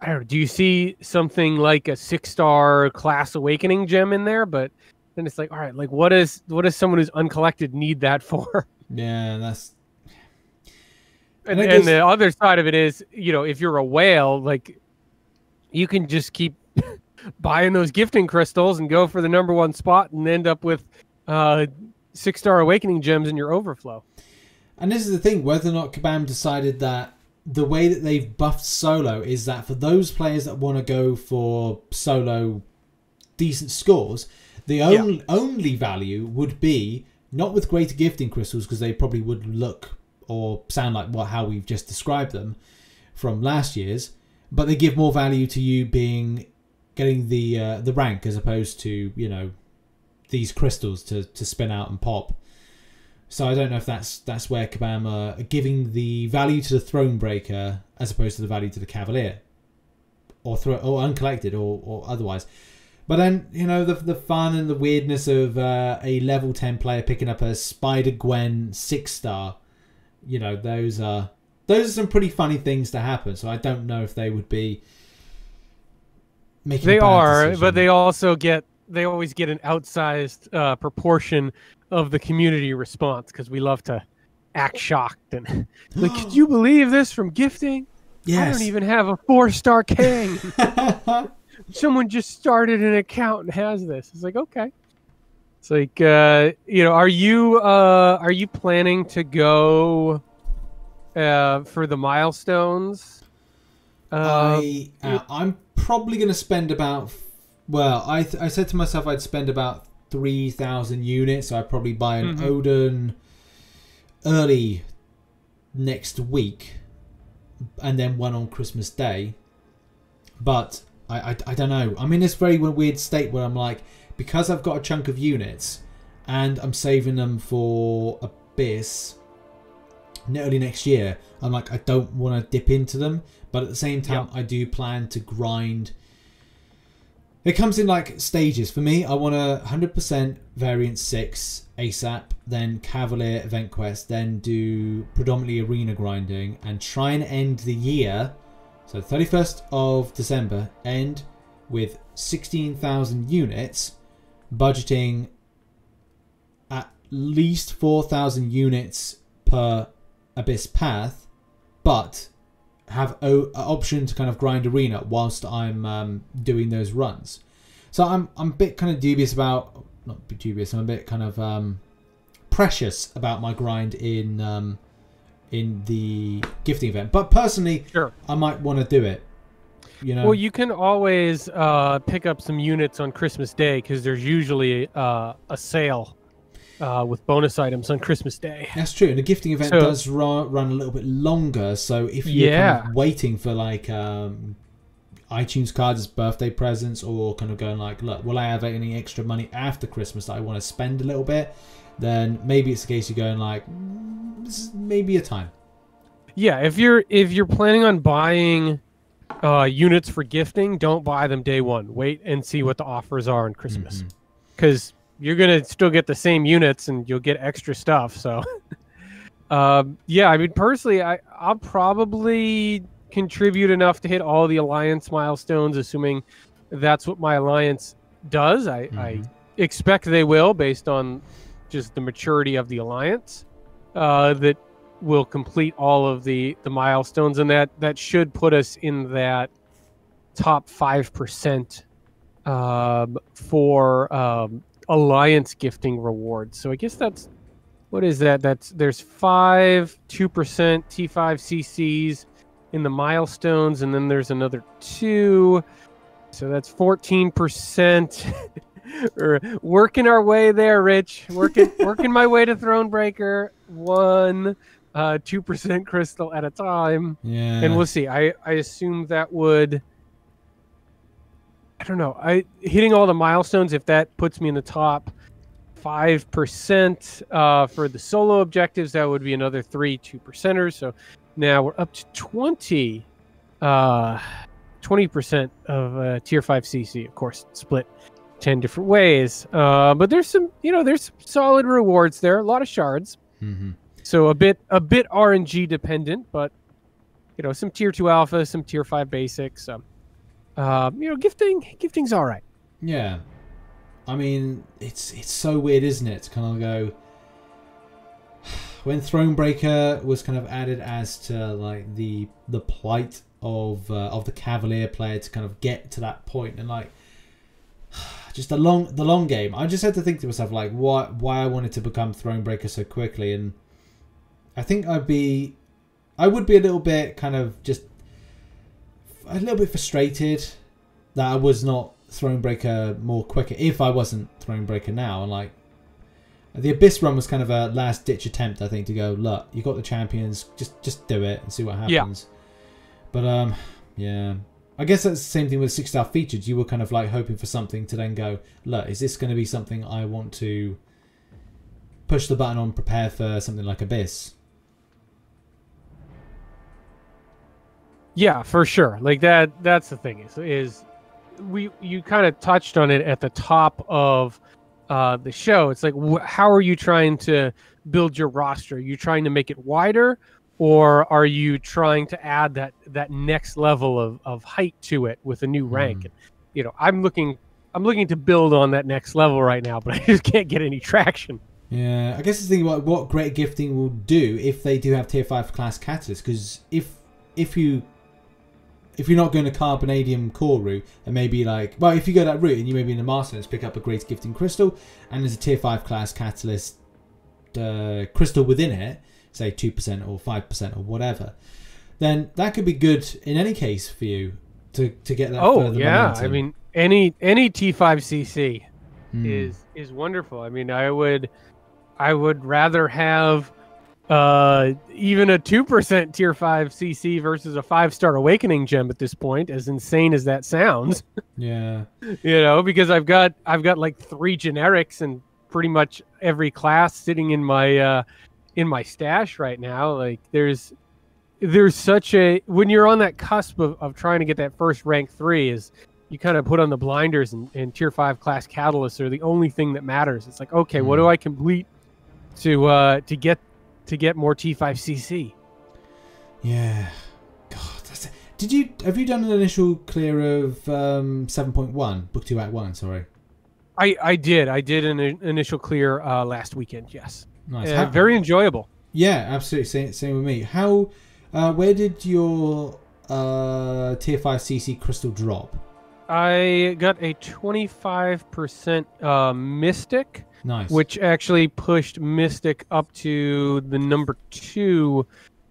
Speaker 2: I don't know, do you see something like a six star class awakening gem in there? But then it's like, all right, like what is what does someone who's uncollected need that for?
Speaker 1: yeah, that's
Speaker 2: And,
Speaker 1: And
Speaker 2: and the other side of it is, you know, if you're a whale, like you can just keep buying those gifting crystals and go for the number one spot and end up with uh, six star awakening gems in your overflow.
Speaker 1: And this is the thing, whether or not Kabam decided that the way that they've buffed solo is that for those players that want to go for solo decent scores, the only, only value would be not with greater gifting crystals because they probably would look or sound like what how we've just described them from last year's, but they give more value to you being getting the uh, the rank as opposed to you know these crystals to, to spin out and pop. So I don't know if that's that's where Kabam are giving the value to the Thronebreaker as opposed to the value to the Cavalier, or throw or uncollected or, or otherwise. But then you know the the fun and the weirdness of uh, a level ten player picking up a Spider Gwen six star, you know those are those are some pretty funny things to happen. So I don't know if they would be making. a
Speaker 2: They are,
Speaker 1: decision.
Speaker 2: but they also get they always get an outsized uh, proportion of the community response because we love to act shocked and like, could you believe this from gifting? I don't even have a four star Kang. Someone just started an account and has this. It's like okay. It's like uh, you know, are you uh, are you planning to go uh, for the milestones? Uh,
Speaker 1: I uh, I'm probably going to spend about well I th- I said to myself I'd spend about three thousand units. So I'd probably buy an
Speaker 2: Mhm.
Speaker 1: Odin early next week, and then one on Christmas Day. But I, I I don't know. I'm in this very weird state where I'm like because I've got a chunk of units and I'm saving them for Abyss early next year. I'm like I don't want to dip into them, but at the same time I do plan to grind. It comes in like stages. For me, I want a 100% variant 6 ASAP, then Cavalier Event Quest, then do predominantly arena grinding and try and end the year, so 31st of December, end with 16,000 units, budgeting at least 4,000 units per Abyss Path, but have o- option to kind of grind arena whilst I'm um, doing those runs. So I'm I'm a bit kind of dubious about not dubious. I'm a bit kind of um, precious about my grind in um, in the gifting event. But personally,
Speaker 2: Sure.
Speaker 1: I might want to do it. You know,
Speaker 2: Well, you can always uh, pick up some units on Christmas Day because there's usually uh, a sale uh, with bonus items on Christmas Day.
Speaker 1: That's true, and the gifting event
Speaker 2: So-
Speaker 1: does ru- run a little bit longer. So if you're
Speaker 2: Yeah.
Speaker 1: kind of waiting for like um, iTunes cards as birthday presents, or kind of going like, look, will I have any extra money after Christmas that I want to spend a little bit? Then maybe it's the case you're going like, "Mm, this is maybe a time.
Speaker 2: Yeah, if you're if you're planning on buying uh, units for gifting, don't buy them day one. Wait and see what the offers are on Christmas, because you're gonna still get the same units and you'll get extra stuff. So, um, yeah, I mean, personally, I I'll probably contribute enough to hit all the alliance milestones, assuming that's what my alliance does. I, I
Speaker 1: Mhm.
Speaker 2: expect they will, based on just the maturity of the alliance uh, that will complete all of the the milestones, and that that should put us in that top five percent um, for um, alliance gifting rewards. So I guess that's what is that? That's there's five two percent T5 CCs in the milestones, and then there's another two. So that's fourteen percent. We're working our way there, Rich. Working working my way to Thronebreaker. One, uh, two percent crystal at a time,
Speaker 1: Yeah.
Speaker 2: and we'll see. I I assume that would. I don't know. I hitting all the milestones. If that puts me in the top five percent uh, for the solo objectives, that would be another three two percenters. So now we're up to twenty. Uh, 20% of uh, tier 5 CC, of course, split 10 different ways. Uh, but there's some, you know, there's some solid rewards there, a lot of shards.
Speaker 1: Mhm.
Speaker 2: So a bit a bit RNG dependent, but you know, some tier 2 alpha, some tier 5 basics. Um, uh, you know, gifting gifting's all right.
Speaker 1: Yeah. I mean, it's it's so weird, isn't it? To kind of go when Thronebreaker was kind of added as to like the the plight of uh, of the Cavalier player to kind of get to that point and like just the long the long game. I just had to think to myself like why why I wanted to become Thronebreaker so quickly and I think I'd be I would be a little bit kind of just a little bit frustrated that I was not Thronebreaker more quicker if I wasn't Thronebreaker now. And like the Abyss run was kind of a last ditch attempt, I think, to go look, you got the champions, just just do it and see what
Speaker 2: Yeah.
Speaker 1: happens. But um, yeah. I guess that's the same thing with six star featured. You were kind of like hoping for something to then go, look, is this going to be something I want to push the button on, prepare for something like Abyss?
Speaker 2: Yeah, for sure. Like that that's the thing is is we you kind of touched on it at the top of uh, the show. It's like wh- how are you trying to build your roster? Are you trying to make it wider or are you trying to add that that next level of, of height to it with a new rank?
Speaker 1: Mm.
Speaker 2: You know, I'm looking I'm looking to build on that next level right now, but I just can't get any traction.
Speaker 1: Yeah, I guess the thing about what great gifting will do if they do have tier five class catalysts, because if if you if you're not going to carbonadium core route, and maybe like well, if you go that route and you maybe in the masters pick up a great gifting crystal, and there's a tier five class catalyst uh, crystal within it, say two percent or five percent or whatever, then that could be good in any case for you to to get that.
Speaker 2: Oh yeah, I mean any any T5CC
Speaker 1: Hmm.
Speaker 2: is is wonderful. I mean, I would I would rather have uh even a 2% tier 5 CC versus a 5 star awakening gem at this point as insane as that sounds,
Speaker 1: yeah.
Speaker 2: you know, because I've got I've got like 3 generics and pretty much every class sitting in my uh in my stash right now. Like there's there's such a when you're on that cusp of, of trying to get that first rank 3 is you kind of put on the blinders and, and tier five class catalysts are the only thing that matters. It's like, okay, what
Speaker 1: Mm.
Speaker 2: do I complete to uh to get to get more T5 CC?
Speaker 1: Yeah. God, that's it. Did you have you done an initial clear of um, seven point one, book two act one? Sorry.
Speaker 2: I I did. I did an initial clear uh last weekend, yes.
Speaker 1: Nice.
Speaker 2: Uh,
Speaker 1: How-
Speaker 2: very enjoyable.
Speaker 1: Yeah, absolutely. Same, same with me. How? Uh, where did your uh, tier five CC crystal drop?
Speaker 2: I got a 25% uh, Mystic,
Speaker 1: Nice.
Speaker 2: which actually pushed Mystic up to the number two.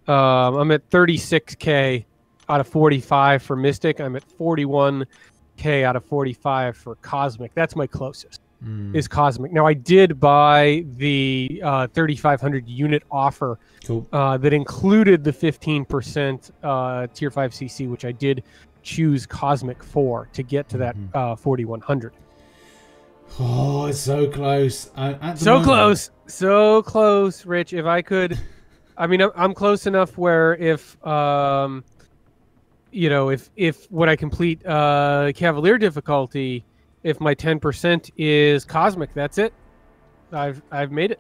Speaker 2: Um, I'm at 36k out of 45 for Mystic. I'm at 41k out of 45 for Cosmic. That's my closest.
Speaker 1: Mm,
Speaker 2: Is Cosmic. Now I did buy the uh, 3,500 unit offer
Speaker 1: cool.
Speaker 2: uh, that included the 15% uh, tier 5 CC, which I did choose Cosmic for to get to that
Speaker 1: Mhm.
Speaker 2: uh, 4100.
Speaker 1: Oh, it's so close.
Speaker 2: So
Speaker 1: moment-
Speaker 2: close, so close, Rich. If I could, I mean, I'm, close enough where if, um, you know, if if when I complete uh, Cavalier difficulty, if my 10% is Cosmic, that's it. I've I've made it.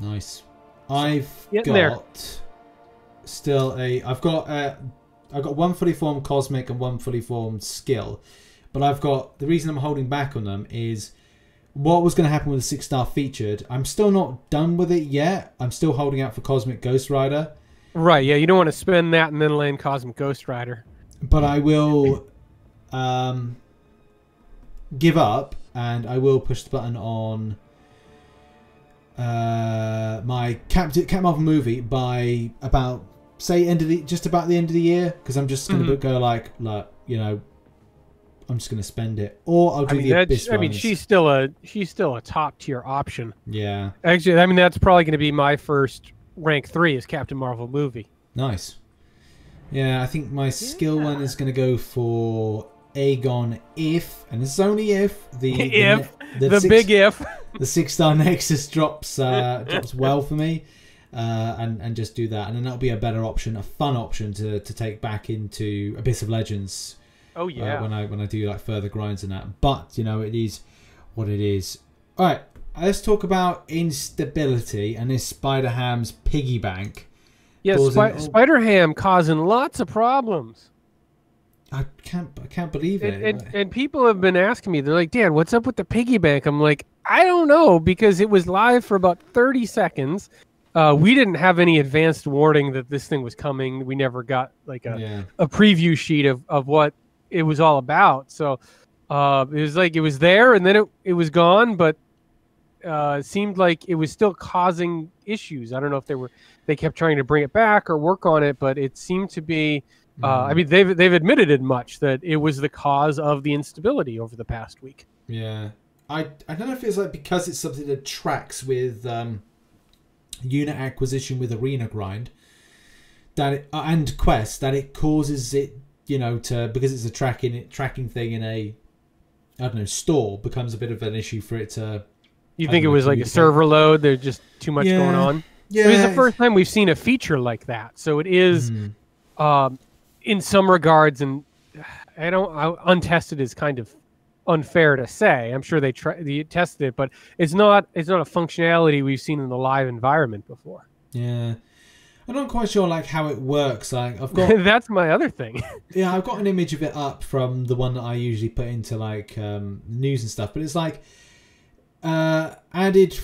Speaker 1: Nice. I've
Speaker 2: Getting
Speaker 1: got
Speaker 2: there.
Speaker 1: still a. I've got uh, I've got one fully formed cosmic and one fully formed skill, but I've got the reason I'm holding back on them is what was going to happen with the six star featured. I'm still not done with it yet. I'm still holding out for Cosmic Ghost Rider,
Speaker 2: Right. Yeah. You don't want to spend that and then land Cosmic Ghost Rider.
Speaker 1: but I will um, give up and I will push the button on uh, my Captain Cat Marvel movie by about say end of the just about the end of the year because I'm just going to
Speaker 2: Mhm.
Speaker 1: go like like you know I'm just going to spend it or I'll
Speaker 2: I
Speaker 1: do
Speaker 2: mean,
Speaker 1: the Abyss
Speaker 2: I mean, she's still a she's still a top tier option.
Speaker 1: yeah
Speaker 2: Actually, I mean, that's probably going to be my first rank three is Captain Marvel movie.
Speaker 1: Nice. Yeah, I think my skill one is going to go for Aegon if, and it's only if the the
Speaker 2: If,
Speaker 1: ne-
Speaker 2: The,
Speaker 1: six,
Speaker 2: big if.
Speaker 1: the six star Nexus drops uh, drops well for me, uh, and and just do that, and then that'll be a better option, a fun option to, to take back into Abyss of Legends
Speaker 2: Oh
Speaker 1: uh,
Speaker 2: yeah.
Speaker 1: when I when I do like further grinds and that. But you know, it is what it is. All right, let's talk about instability and this Spider Ham's piggy bank.
Speaker 2: yeah. Spi- Spider Ham causing lots of problems.
Speaker 1: I can't I can't believe it.
Speaker 2: And, and, and people have been asking me, they're like, Dan, what's up with the piggy bank? I'm like, I don't know, because it was live for about 30 seconds. Uh, we didn't have any advanced warning that this thing was coming. We never got like a,
Speaker 1: yeah.
Speaker 2: a preview sheet of, of what it was all about. So uh, it was like it was there and then it, it was gone, but uh, it seemed like it was still causing issues. I don't know if they were they kept trying to bring it back or work on it, but it seemed to be. Uh, I
Speaker 1: Mm.
Speaker 2: mean, they've they've admitted it much that it was the cause of the instability over the past week.
Speaker 1: Yeah. I I don't know if it's like because it's something that tracks with um, unit acquisition with arena grind that it, uh, and quest that it causes it you know to because it's a tracking tracking thing in a I don't know store becomes a bit of an issue for it to
Speaker 2: You
Speaker 1: I
Speaker 2: think it
Speaker 1: know,
Speaker 2: was like a server load? There's just too much
Speaker 1: Yeah.
Speaker 2: going on.
Speaker 1: yeah
Speaker 2: It was the first time we've seen a feature like that, so it is,
Speaker 1: Mm.
Speaker 2: um, in some regards, and I don't I, untested is kind of unfair to say. I'm sure they try they tested it, but it's not it's not a functionality we've seen in the live environment before.
Speaker 1: yeah I'm not quite sure like how it works like I've got
Speaker 2: That's my other thing.
Speaker 1: Yeah, I've got an image of it up from the one that I usually put into like um, news and stuff. But it's like uh, added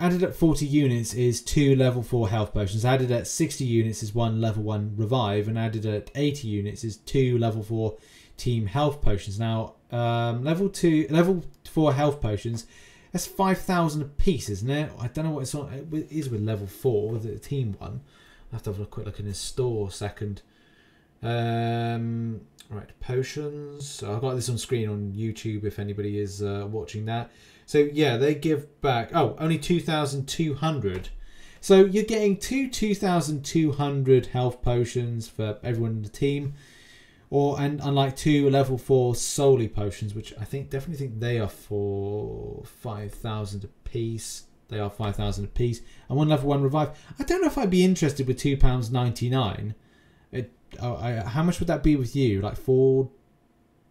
Speaker 1: added at forty units is two level four health potions. Added at sixty units is one level one revive, and added at eighty units is two level four team health potions. Now um, level two level four health potions. That's five thousand a piece, isn't it? I don't know what it's on. It is with level four, the team one. I have to have a quick look in his store second. Um, right, potions. I've got this on screen on YouTube if anybody is uh, watching that. So yeah, they give back. Oh, only two thousand two hundred. So you're getting two two thousand two hundred health potions for everyone in the team, or and unlike two level four solely potions, which I think definitely think they are for five thousand a piece. They are five thousand a piece, and one level one revive. I don't know if I'd be interested with two pounds ninety nine. It, oh, I, how much would that be with you? Like four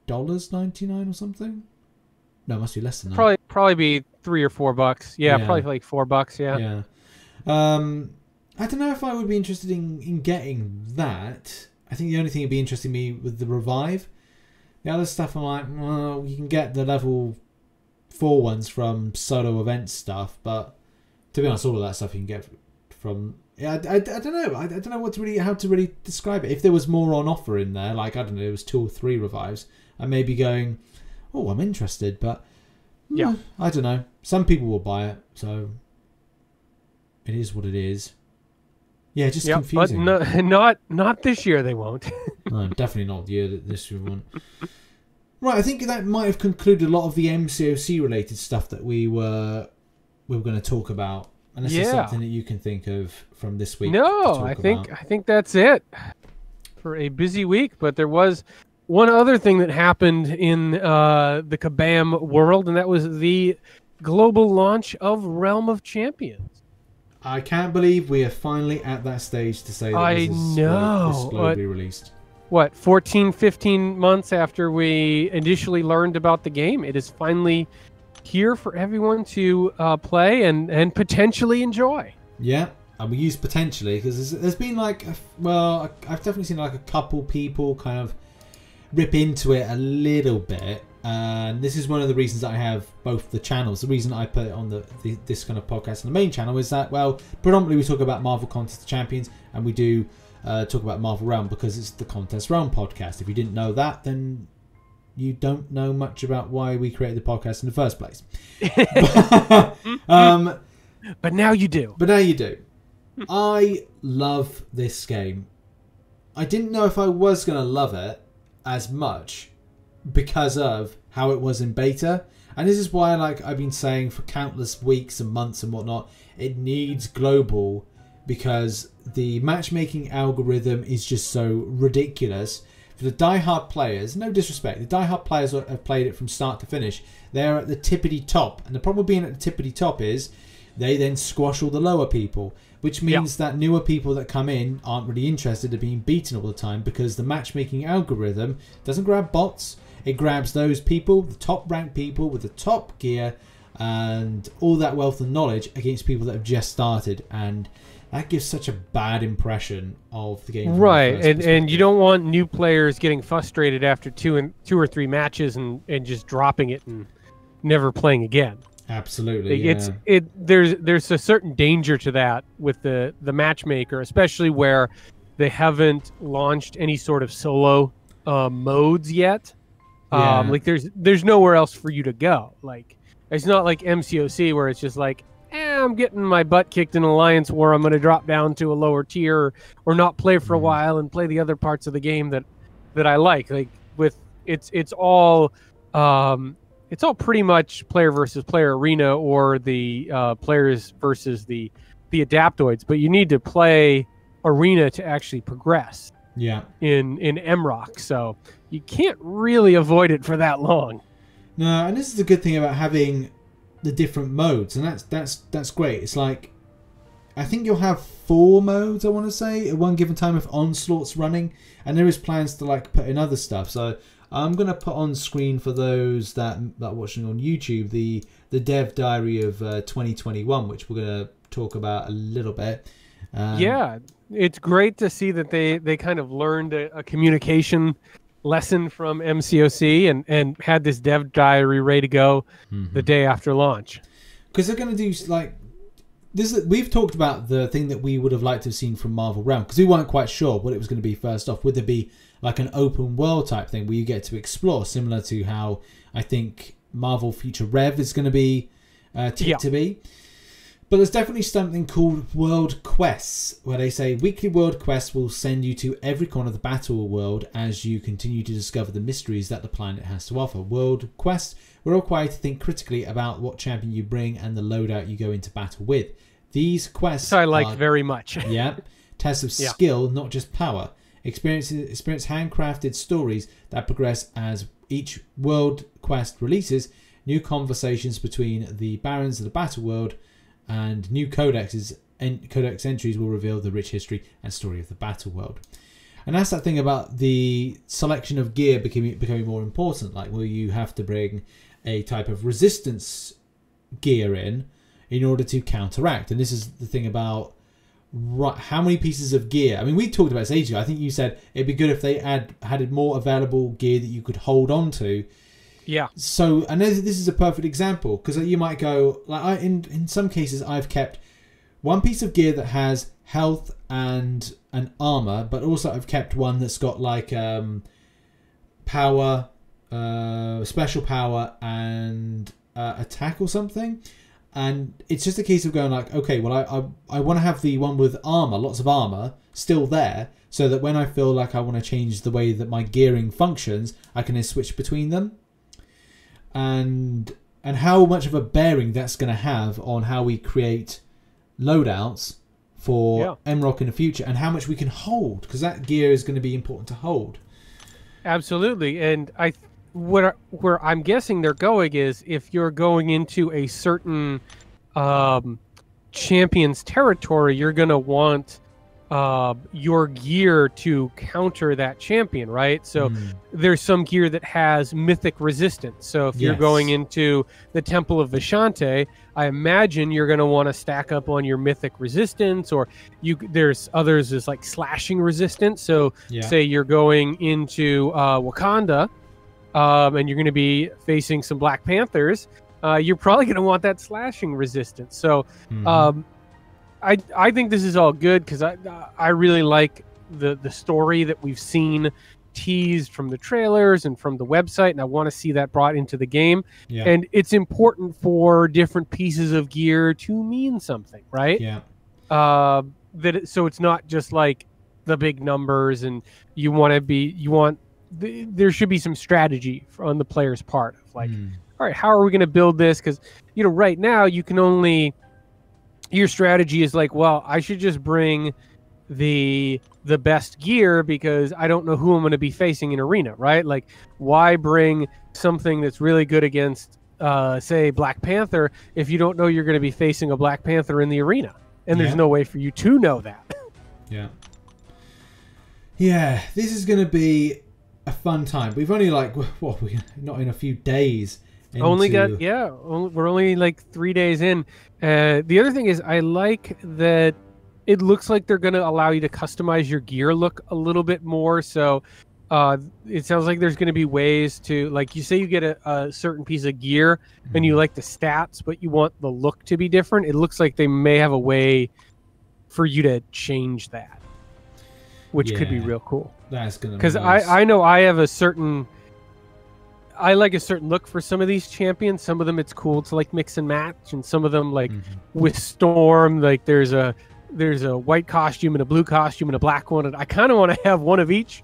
Speaker 1: dollars ninety nine or something? No, it must be less than that.
Speaker 2: probably probably be three or four bucks. Yeah,
Speaker 1: Yeah.
Speaker 2: probably like four bucks. Yeah.
Speaker 1: Yeah. Um, I don't know if I would be interested in, in getting that. I think the only thing that'd be interesting to me with the revive. The other stuff I'm like, well, you can get the level four ones from solo event stuff, but to be honest, all of that stuff you can get from. Yeah, I, I, I don't know. I, I don't know what to really how to really describe it. If there was more on offer in there, like I don't know, it was two or three revives, I may be going, oh, I'm interested, but
Speaker 2: Yeah.
Speaker 1: mm, I don't know. Some people will buy it, so it is what it is. Yeah, just
Speaker 2: Yep, but
Speaker 1: confusing.
Speaker 2: no, not not this year. They won't.
Speaker 1: No, definitely not the year that this year one. Right, I think that might have concluded a lot of the MCOC related stuff that we were we were going to talk about. Unless there's
Speaker 2: Yeah.
Speaker 1: something that you can think of from this week.
Speaker 2: No, I think
Speaker 1: about.
Speaker 2: I think that's it for a busy week. But there was one other thing that happened in uh, the Kabam world, and that was the global launch of Realm of Champions.
Speaker 1: I can't believe we are finally at that stage to say that
Speaker 2: I
Speaker 1: this is glo-
Speaker 2: know,
Speaker 1: this globally released.
Speaker 2: What 14, 15 months after we initially learned about the game, it is finally here for everyone to uh, play and and potentially enjoy.
Speaker 1: Yeah, and we use potentially because there's, there's been like, a, well, I've definitely seen like a couple people kind of rip into it a little bit. And this is one of the reasons I have both the channels. The reason I put it on the, the this kind of podcast on the main channel is that well, predominantly we talk about Marvel Contest of Champions, and we do uh, talk about Marvel Realm because it's the Contest Realm podcast. If you didn't know that, then you don't know much about why we created the podcast in the first place. um,
Speaker 2: but now you do.
Speaker 1: but now you do. I love this game. I didn't know if I was going to love it as much because of how it was in beta. And this is why like I've been saying for countless weeks and months and whatnot, it needs global because the matchmaking algorithm is just so ridiculous. For the die-hard players, no disrespect, the die-hard players have played it from start to finish. They're at the tippity top, and the problem with being at the tippity top is they then squash all the lower people, which means that newer people that come in aren't really interested in being beaten all the time because the matchmaking algorithm doesn't grab bots. It grabs those people, the top ranked people with the top gear and all that wealth and knowledge against people that have just started and that gives such a bad impression of the game.
Speaker 2: Right, and and you don't want new players getting frustrated after two and two or three matches and and just dropping it and never playing again.
Speaker 1: absolutely yeah.
Speaker 2: It's it there's there's a certain danger to that with the the matchmaker, especially where they haven't launched any sort of solo uh, modes yet.
Speaker 1: Yeah.
Speaker 2: Um, like there's there's nowhere else for you to go. Like it's not like MCOC where it's just like, eh, I'm getting my butt kicked in Alliance War. I'm going to drop down to a lower tier or not play for a
Speaker 1: Mhm.
Speaker 2: while and play the other parts of the game that that I like. Like with it's it's all um, it's all pretty much player versus player arena or the uh, players versus the the adaptoids. But you need to play arena to actually progress
Speaker 1: yeah.
Speaker 2: in in MROC. So you can't really avoid it for that long.
Speaker 1: No, and this is the good thing about having the different modes, and that's that's that's great. It's like I think you'll have four modes. I want to say at one given time if onslaught's running, and there is plans to like put in other stuff. So I'm gonna put on screen for those that that are watching on YouTube the the Dev Diary of uh, 2021, which we're gonna talk about a little bit. Um,
Speaker 2: yeah, it's great to see that they they kind of learned a, a communication lesson from MCOC and and had this dev diary ready to go
Speaker 1: mhm.
Speaker 2: the day after launch.
Speaker 1: because they're going to do like this. is- We've talked about the thing that we would have liked to have seen from Marvel Realm because we weren't quite sure what it was going to be. First off, would there be like an open world type thing where you get to explore, similar to how I think Marvel Future Rev is going to be uh, tipped
Speaker 2: Yeah.
Speaker 1: to be? But there's definitely something called World Quests, where they say weekly World Quests will send you to every corner of the battle world as you continue to discover the mysteries that the planet has to offer. World Quests will require you to think critically about what champion you bring and the loadout you go into battle with. These quests
Speaker 2: I liked
Speaker 1: are
Speaker 2: very much.
Speaker 1: yeah. Tests of
Speaker 2: Yeah.
Speaker 1: skill, not just power. Experience, experience handcrafted stories that progress as each world quest releases. New conversations between the barons of the battle world and new codexes and codex entries will reveal the rich history and story of the battle world. And that's that thing about the selection of gear becoming becoming more important. Like, will you have to bring a type of resistance gear in in order to counteract? And this is the thing about right, how many pieces of gear. I mean, we talked about this ages ago. I think you said it'd be good if they had had more available gear that you could hold on to.
Speaker 2: Yeah.
Speaker 1: So, and this this is a perfect example because you might go like I, in in some cases I've kept one piece of gear that has health and an armor, but also I've kept one that's got like um, power, uh, special power, and uh, attack or something. And it's just a case of going like, okay, well, I I, I want to have the one with armor, lots of armor, still there, so that when I feel like I want to change the way that my gearing functions, I can switch between them. And and how much of a bearing that's going to have on how we create loadouts for MROC in the future, and how much we can hold, because that gear is going to be important to hold.
Speaker 2: Absolutely, and I where where I'm guessing they're going is if you're going into a certain um, champion's territory, you're gonna want uh, your gear to counter that champion, right? So
Speaker 1: Mm.
Speaker 2: there's some gear that has mythic resistance. So if you're going into the Temple of Vishanti, I imagine you're going to want to stack up on your mythic resistance, or you there's others is like slashing resistance. So
Speaker 1: yeah,
Speaker 2: say you're going into uh, Wakanda, um, and you're going to be facing some Black Panthers, uh, you're probably going to want that slashing resistance. So,
Speaker 1: Mhm.
Speaker 2: um, I I think this is all good because I I really like the the story that we've seen teased from the trailers and from the website, and I want to see that brought into the game.
Speaker 1: yeah.
Speaker 2: And it's important for different pieces of gear to mean something, right?
Speaker 1: yeah.
Speaker 2: uh, that it, so it's not just like the big numbers and you want to be you want th- there should be some strategy on the player's part of like
Speaker 1: Mm.
Speaker 2: all right how are we going to build this because you know right now you can only your strategy is like well i should just bring the the best gear because i don't know who i'm going to be facing in arena right like why bring something that's really good against uh, say black panther if you don't know you're going to be facing a black panther in the arena and there's
Speaker 1: Yeah.
Speaker 2: no way for you to know that
Speaker 1: Yeah. Yeah, this is going to be a fun time. We've only like what we not in a few days.
Speaker 2: Only got yeah only, we're only like three days in. Uh, the other thing is i like that it looks like they're going to allow you to customize your gear look a little bit more. So uh, it sounds like there's going to be ways to like you say you get a, a certain piece of gear and you like the stats but you want the look to be different. It looks like they may have a way for you to change that which could be real cool.
Speaker 1: That's going to
Speaker 2: because I, I know I have a certain I like a certain look for some of these champions. Some of them it's cool to like mix and match, and some of them like
Speaker 1: Mm-hmm.
Speaker 2: with Storm, like there's a there's a white costume and a blue costume and a black one, and I kind of want to have one of each,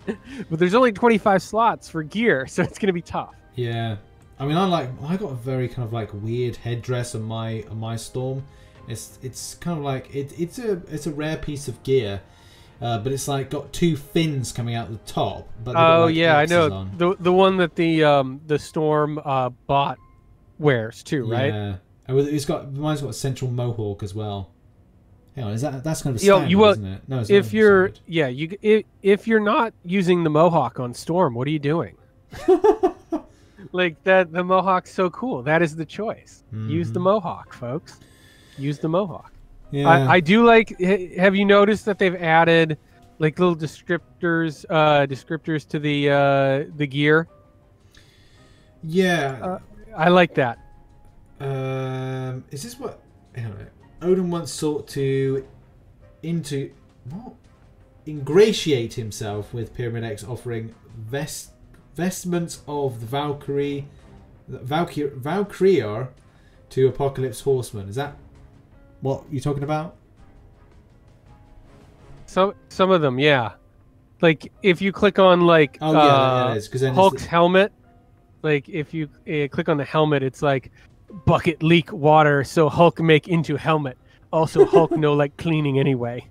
Speaker 2: but there's only 25 slots for gear, so it's gonna be tough.
Speaker 1: Yeah, I mean, I like I got a very kind of like weird headdress on my on my storm. It's it's kind of like it, it's a it's a rare piece of gear, uh, but it's like got two fins coming out the top. But
Speaker 2: Oh
Speaker 1: like,
Speaker 2: yeah, I know
Speaker 1: on.
Speaker 2: the the one that the um the Storm uh bot wears too, right?
Speaker 1: Yeah, it's got mine's got a central mohawk as well. Hang on, is that that's kind of a
Speaker 2: Yo,
Speaker 1: standard,
Speaker 2: you will-
Speaker 1: isn't it? No, it's not
Speaker 2: If you're
Speaker 1: standard.
Speaker 2: yeah, you if, if you're not using the Mohawk on Storm, what are you doing? like that the Mohawk's so cool. That is the choice. Use the
Speaker 1: Mhm.
Speaker 2: Mohawk, folks. Use the Mohawk.
Speaker 1: Yeah,
Speaker 2: I, I do like. Have you noticed that they've added like little descriptors, uh, descriptors to the uh, the gear?
Speaker 1: yeah.
Speaker 2: uh, I like that.
Speaker 1: Um, is this what? Hang on. Odin once sought to into what? Ingratiate himself with Pyramid X, offering vest vestments of the Valkyrie, Valkyrie, Valkyrie to Apocalypse Horseman. Is that what you're talking about?
Speaker 2: Some some of them, yeah. Like if you click on like
Speaker 1: Oh yeah,
Speaker 2: uh,
Speaker 1: yeah, it is because then it's
Speaker 2: Hulk's
Speaker 1: the-
Speaker 2: helmet. Like if you uh, click on the helmet, it's like bucket leak water, so Hulk make into helmet. Also, Hulk no like cleaning anyway.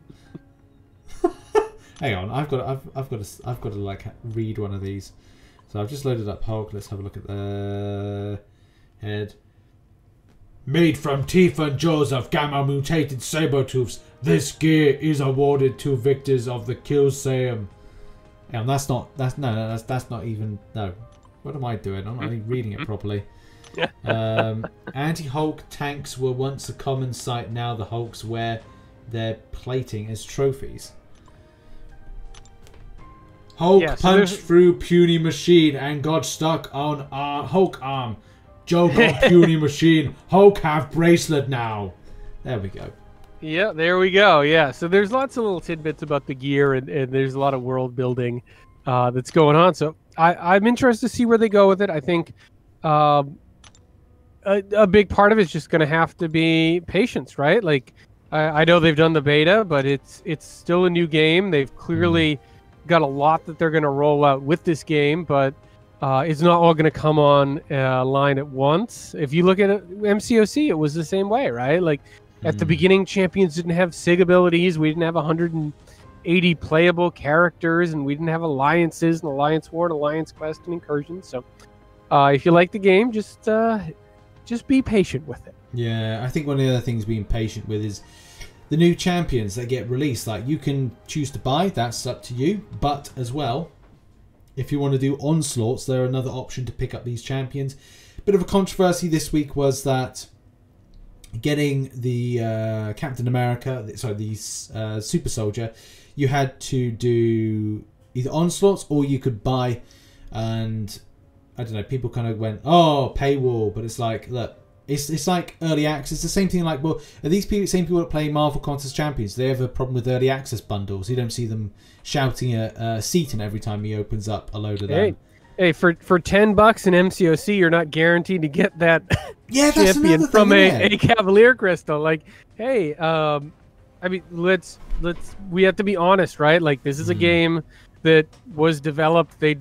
Speaker 1: Hang on, I've got, I've, I've got to, I've got to like read one of these. So I've just loaded up Hulk. Let's have a look at the head. Made from teeth and jaws of gamma mutated saber-tooths, this gear is awarded to victors of the Killiseum. And that's not, that's no, no, that's that's not even no. What am I doing? I'm not even reading it properly. Um, Anti-Hulk tanks were once a common sight. Now the Hulks wear their plating as trophies. Hulk
Speaker 2: Yeah, so
Speaker 1: punched through puny machine and got stuck on uh, Hulk arm. Joke on puny machine. Hulk have bracelet now. There we go.
Speaker 2: Yeah, there we go. Yeah, so there's lots of little tidbits about the gear, and, and there's a lot of world building uh, that's going on. So I, I'm interested to see where they go with it. I think um, a, a big part of it's just going to have to be patience, right? Like I, I know they've done the beta, but it's it's still a new game. They've clearly got a lot that they're going to roll out with this game, but uh, it's not all going to come on uh, line at once. If you look at it, MCOC, it was the same way, right? Like at the
Speaker 1: Mm.
Speaker 2: beginning, champions didn't have sig abilities. We didn't have 180 playable characters, and we didn't have alliances and alliance war and alliance quest and incursion. So, uh, if you like the game, just uh, just be patient with it.
Speaker 1: Yeah, I think one of the other things being patient with is the new champions that get released. Like you can choose to buy, that's up to you. But as well, if you want to do onslaughts, they're another option to pick up these champions. Bit of a controversy this week was that getting the uh, Captain America, sorry, the uh, Super Soldier, you had to do either onslaughts or you could buy and I don't know. People kind of went, "Oh, paywall," but it's like, look, it's it's like early access. It's the same thing. Like, well, are these people, same people that play Marvel Contest Champions? They have a problem with early access bundles? You don't see them shouting at uh, Seatin every time he opens up a load of them.
Speaker 2: Hey, hey, for for ten bucks in MCOC, you're not guaranteed to get that
Speaker 1: Yeah, that's
Speaker 2: champion
Speaker 1: thing.
Speaker 2: from a, a Cavalier Crystal. Like, hey, um, I mean, let's let's we have to be honest, right? Like, this is a
Speaker 1: Mhm.
Speaker 2: game that was developed. They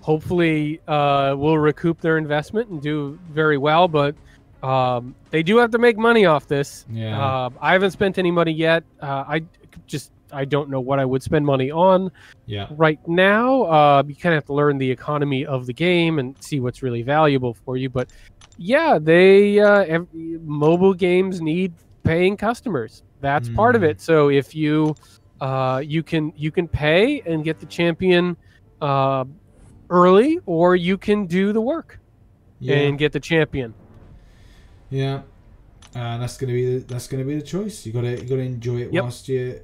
Speaker 2: hopefully uh, will recoup their investment and do very well, but um, they do have to make money off this.
Speaker 1: Yeah.
Speaker 2: Uh, I haven't spent any money yet. Uh, I just I don't know what I would spend money on
Speaker 1: yeah.
Speaker 2: right now. Uh, you kind of have to learn the economy of the game and see what's really valuable for you. But yeah, they uh, ev- mobile games need paying customers. That's part of
Speaker 1: Mm.
Speaker 2: it. So if you uh, you can you can pay and get the champion uh, early, or you can do the work
Speaker 1: Yeah.
Speaker 2: and get the champion.
Speaker 1: Yeah, and that's gonna be the, that's gonna be the choice. You gotta you gotta enjoy it
Speaker 2: Yep.
Speaker 1: whilst you're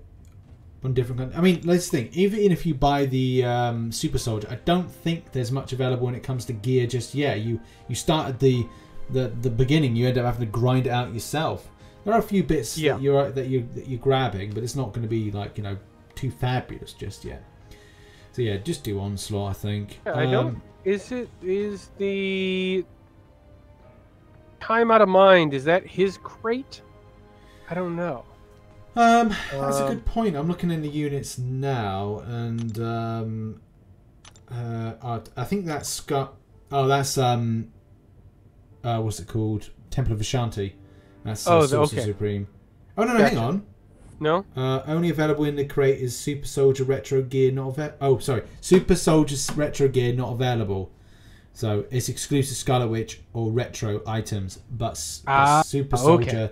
Speaker 1: on different. Con- I mean, let's think. Even if you buy the um, Super Soldier, I don't think there's much available when it comes to gear just yet. You you start at the the the beginning. You end up having to grind it out yourself. There are a few bits
Speaker 2: Yeah.
Speaker 1: that you're that you that you're grabbing, but it's not going to be like you know too fabulous just yet. So yeah, just do onslaught. I think.
Speaker 2: Yeah, I don't-
Speaker 1: Um,
Speaker 2: Is it is the time out of mind? Is that his crate? I don't know.
Speaker 1: Um, that's a
Speaker 2: Um,
Speaker 1: good point. I'm looking in the units now, and um, uh, I- I think that's Scott. Oh, that's um, uh, what's it called? Temple of Ashanti. That's uh,
Speaker 2: Oh,
Speaker 1: Sorcerer
Speaker 2: okay.
Speaker 1: Supreme. Oh no, no,
Speaker 2: Gotcha.
Speaker 1: hang on.
Speaker 2: No.
Speaker 1: Uh, only available in the crate is Super Soldier Retro Gear, not available. Oh, sorry, Super Soldier Retro Gear, not available. So it's exclusive Scarlet Witch or retro items, but,
Speaker 2: Ah,
Speaker 1: Super
Speaker 2: okay.
Speaker 1: Soldier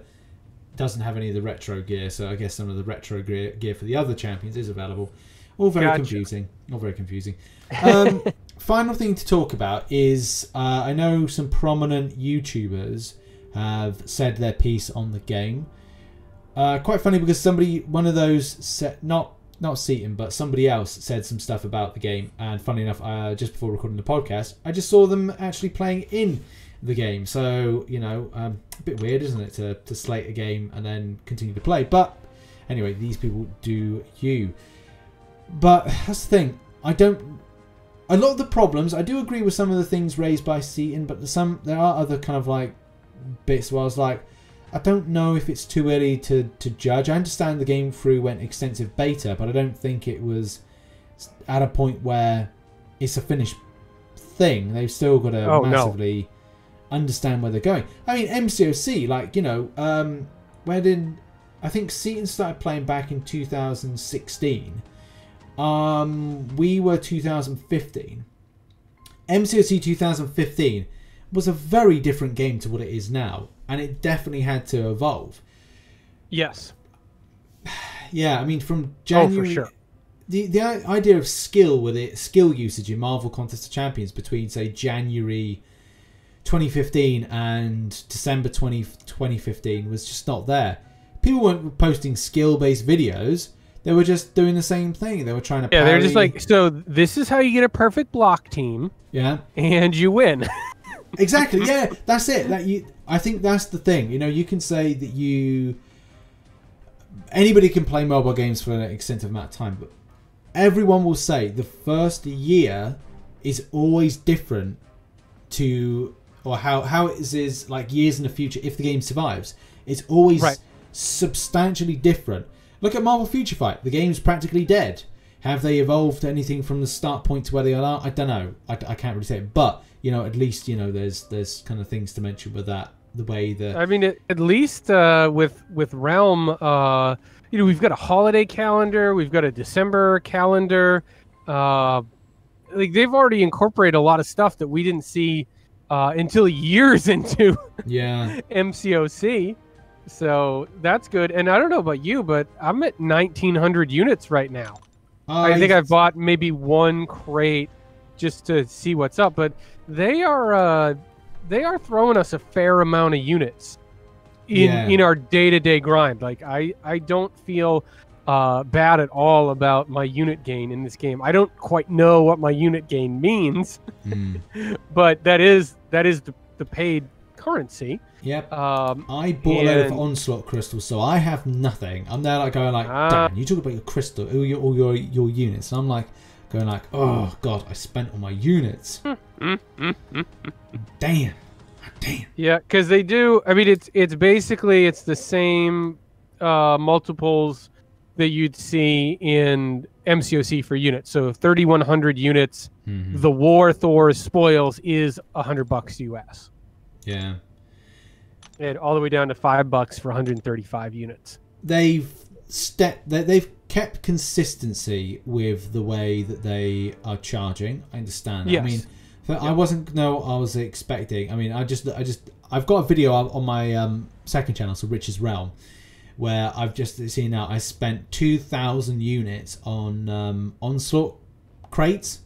Speaker 1: doesn't have any of the retro gear. So I guess some of the retro gear, gear for the other champions is available. All very
Speaker 2: Gotcha.
Speaker 1: confusing. All very confusing. Um, final thing to talk about is uh, I know some prominent YouTubers have said their piece on the game. Uh, quite funny because somebody, one of those, said not not Seatin, but somebody else said some stuff about the game. And funny enough, uh, just before recording the podcast, I just saw them actually playing in the game. So you know, um, a bit weird, isn't it, to to slate a game and then continue to play? But anyway, these people do you. But that's the thing. I don't. A lot of the problems, I do agree with some of the things raised by Seatin, but some there are other kind of like bits where I was like, I don't know if it's too early to, to judge. I understand the game through went extensive beta, but I don't think it was at a point where it's a finished thing. They've still got to
Speaker 2: Oh, no.
Speaker 1: massively understand where they're going. I mean, MCOC, like, you know, um, where did. I think Seatin started playing back in 2016. Um, we were 2015. MCOC 2015 was a very different game to what it is now, and it definitely had to evolve.
Speaker 2: Yes.
Speaker 1: Yeah, I mean, from
Speaker 2: Oh,
Speaker 1: January.
Speaker 2: for sure.
Speaker 1: The, the idea of skill with it, skill usage in Marvel Contest of Champions between, say, January 2015 and December 20, 2015 was just not there. People weren't posting skill based videos, they were just doing the same thing. They were trying to
Speaker 2: Yeah, they're just like, so this is how you get a perfect block team,
Speaker 1: Yeah.
Speaker 2: and you win.
Speaker 1: exactly yeah that's it. That you i think that's the thing you know you can say that you anybody can play mobile games for an extensive amount of time but everyone will say the first year is always different to or how how it is, is like years in the future if the game survives. It's always
Speaker 2: Right.
Speaker 1: substantially different. Look at marvel future fight the game's practically dead have they evolved anything from the start point to where they are i don't know i, I can't really say it but you know at least you know there's there's kind of things to mention with that the way that
Speaker 2: I mean, at, at least uh, with with Realm, uh, you know, we've got a holiday calendar, we've got a December calendar. Uh, like they've already incorporated a lot of stuff that we didn't see uh, until years into
Speaker 1: yeah
Speaker 2: MCOC. So that's good. And I don't know about you, but I'm at 1900 units right now. I think I've bought maybe one crate just to see what's up, but they are uh, they are throwing us a fair amount of units in
Speaker 1: Yeah.
Speaker 2: in our day to day grind. Like I I don't feel uh, bad at all about my unit gain in this game. I don't quite know what my unit gain means,
Speaker 1: Mm.
Speaker 2: but that is that is the, the paid currency.
Speaker 1: Yep.
Speaker 2: Um,
Speaker 1: I bought a load of onslaught crystals, so I have nothing. I'm there like going like,
Speaker 2: Ah.
Speaker 1: Dan, you talk about your crystal, all your all your your units, and I'm like going like, oh god, I spent all my units. Damn, damn.
Speaker 2: Yeah, because they do. I mean, it's it's basically it's the same uh, multiples that you'd see in MCOC for units. So 3,100 units.
Speaker 1: Mhm.
Speaker 2: The War Thor's spoils is 100 bucks US,
Speaker 1: Yeah,
Speaker 2: and all the way down to five bucks for 135 units.
Speaker 1: they've step they, they've kept consistency with the way that they are charging. I understand.
Speaker 2: Yes.
Speaker 1: I mean, but I wasn't no I was expecting. I mean, I just I just I've got a video on on my um, second channel, so Rich's Realm, where I've just seen now I spent two thousand units on um, onslaught crates,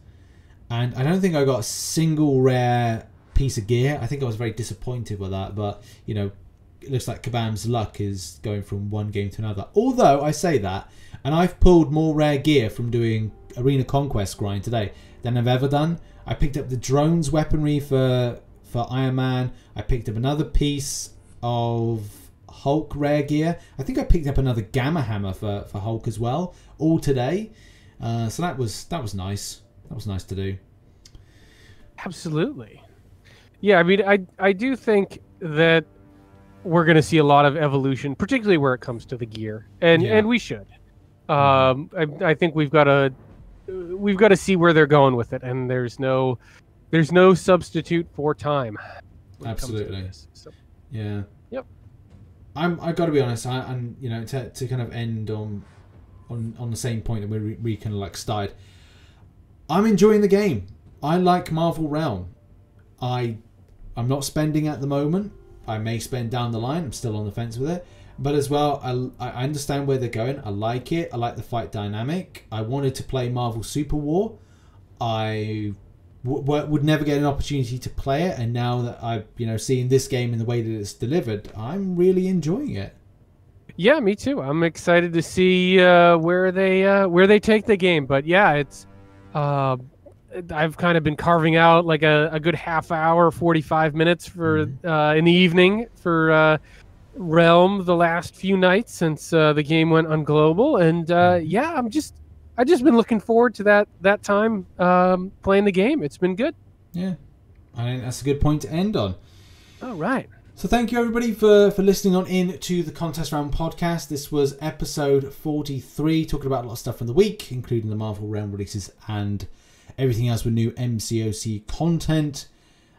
Speaker 1: and I don't think I got a single rare piece of gear. I think I was very disappointed with that, but you know, it looks like Kabam's luck is going from one game to another. Although I say that, and I've pulled more rare gear from doing Arena Conquest grind today than I've ever done. I picked up the drones weaponry for for Iron Man. I picked up another piece of Hulk rare gear. I think I picked up another Gamma Hammer for, for Hulk as well, all today. Uh, so that was that was nice. That was nice to do.
Speaker 2: Absolutely. Yeah, I mean, I I do think that we're going to see a lot of evolution, particularly where it comes to the gear, and
Speaker 1: Yeah.
Speaker 2: and we should. Um, I, I think we've got to we've got to see where they're going with it, and there's no there's no substitute for time. when it comes to
Speaker 1: Absolutely.
Speaker 2: this. So,
Speaker 1: Yeah.
Speaker 2: Yep.
Speaker 1: I'm. I got to be honest. I, and you know, to, to kind of end on on on the same point that we we kind of like started. I'm enjoying the game. I like Marvel Realm. I I'm not spending at the moment. I may spend down the line. I'm still on the fence with it. But as well, I, I understand where they're going. I like it. I like the fight dynamic. I wanted to play Marvel Super War. I would never get an opportunity to play it, and now that I've you know seeing this game in the way that it's delivered, I'm really enjoying it.
Speaker 2: yeah, me too. I'm excited to see uh, where they uh, where they take the game. But yeah, it's uh, I've kind of been carving out like a, a good half hour, 45 minutes for uh, in the evening for uh, Realm the last few nights since uh, the game went on global, and uh, yeah, I'm just I've just been looking forward to that that time um, playing the game. It's been good.
Speaker 1: Yeah, I think that's a good point to end on.
Speaker 2: All right.
Speaker 1: So thank you everybody for, for listening on in to the Contest Realm podcast. This was episode 43, talking about a lot of stuff from the week, including the Marvel Realm releases and everything else with new MCOC content.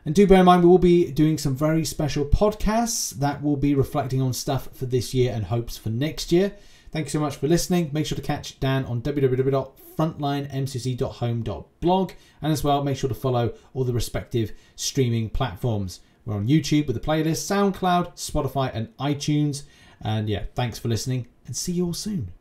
Speaker 1: And do bear in mind, we will be doing some very special podcasts that will be reflecting on stuff for this year and hopes for next year. Thank you so much for listening. Make sure to catch Dan on www.frontlinemcoc.home.blog and as well make sure to follow all the respective streaming platforms. We're on YouTube with the playlist, SoundCloud, Spotify, and iTunes. And yeah, thanks for listening and see you all soon.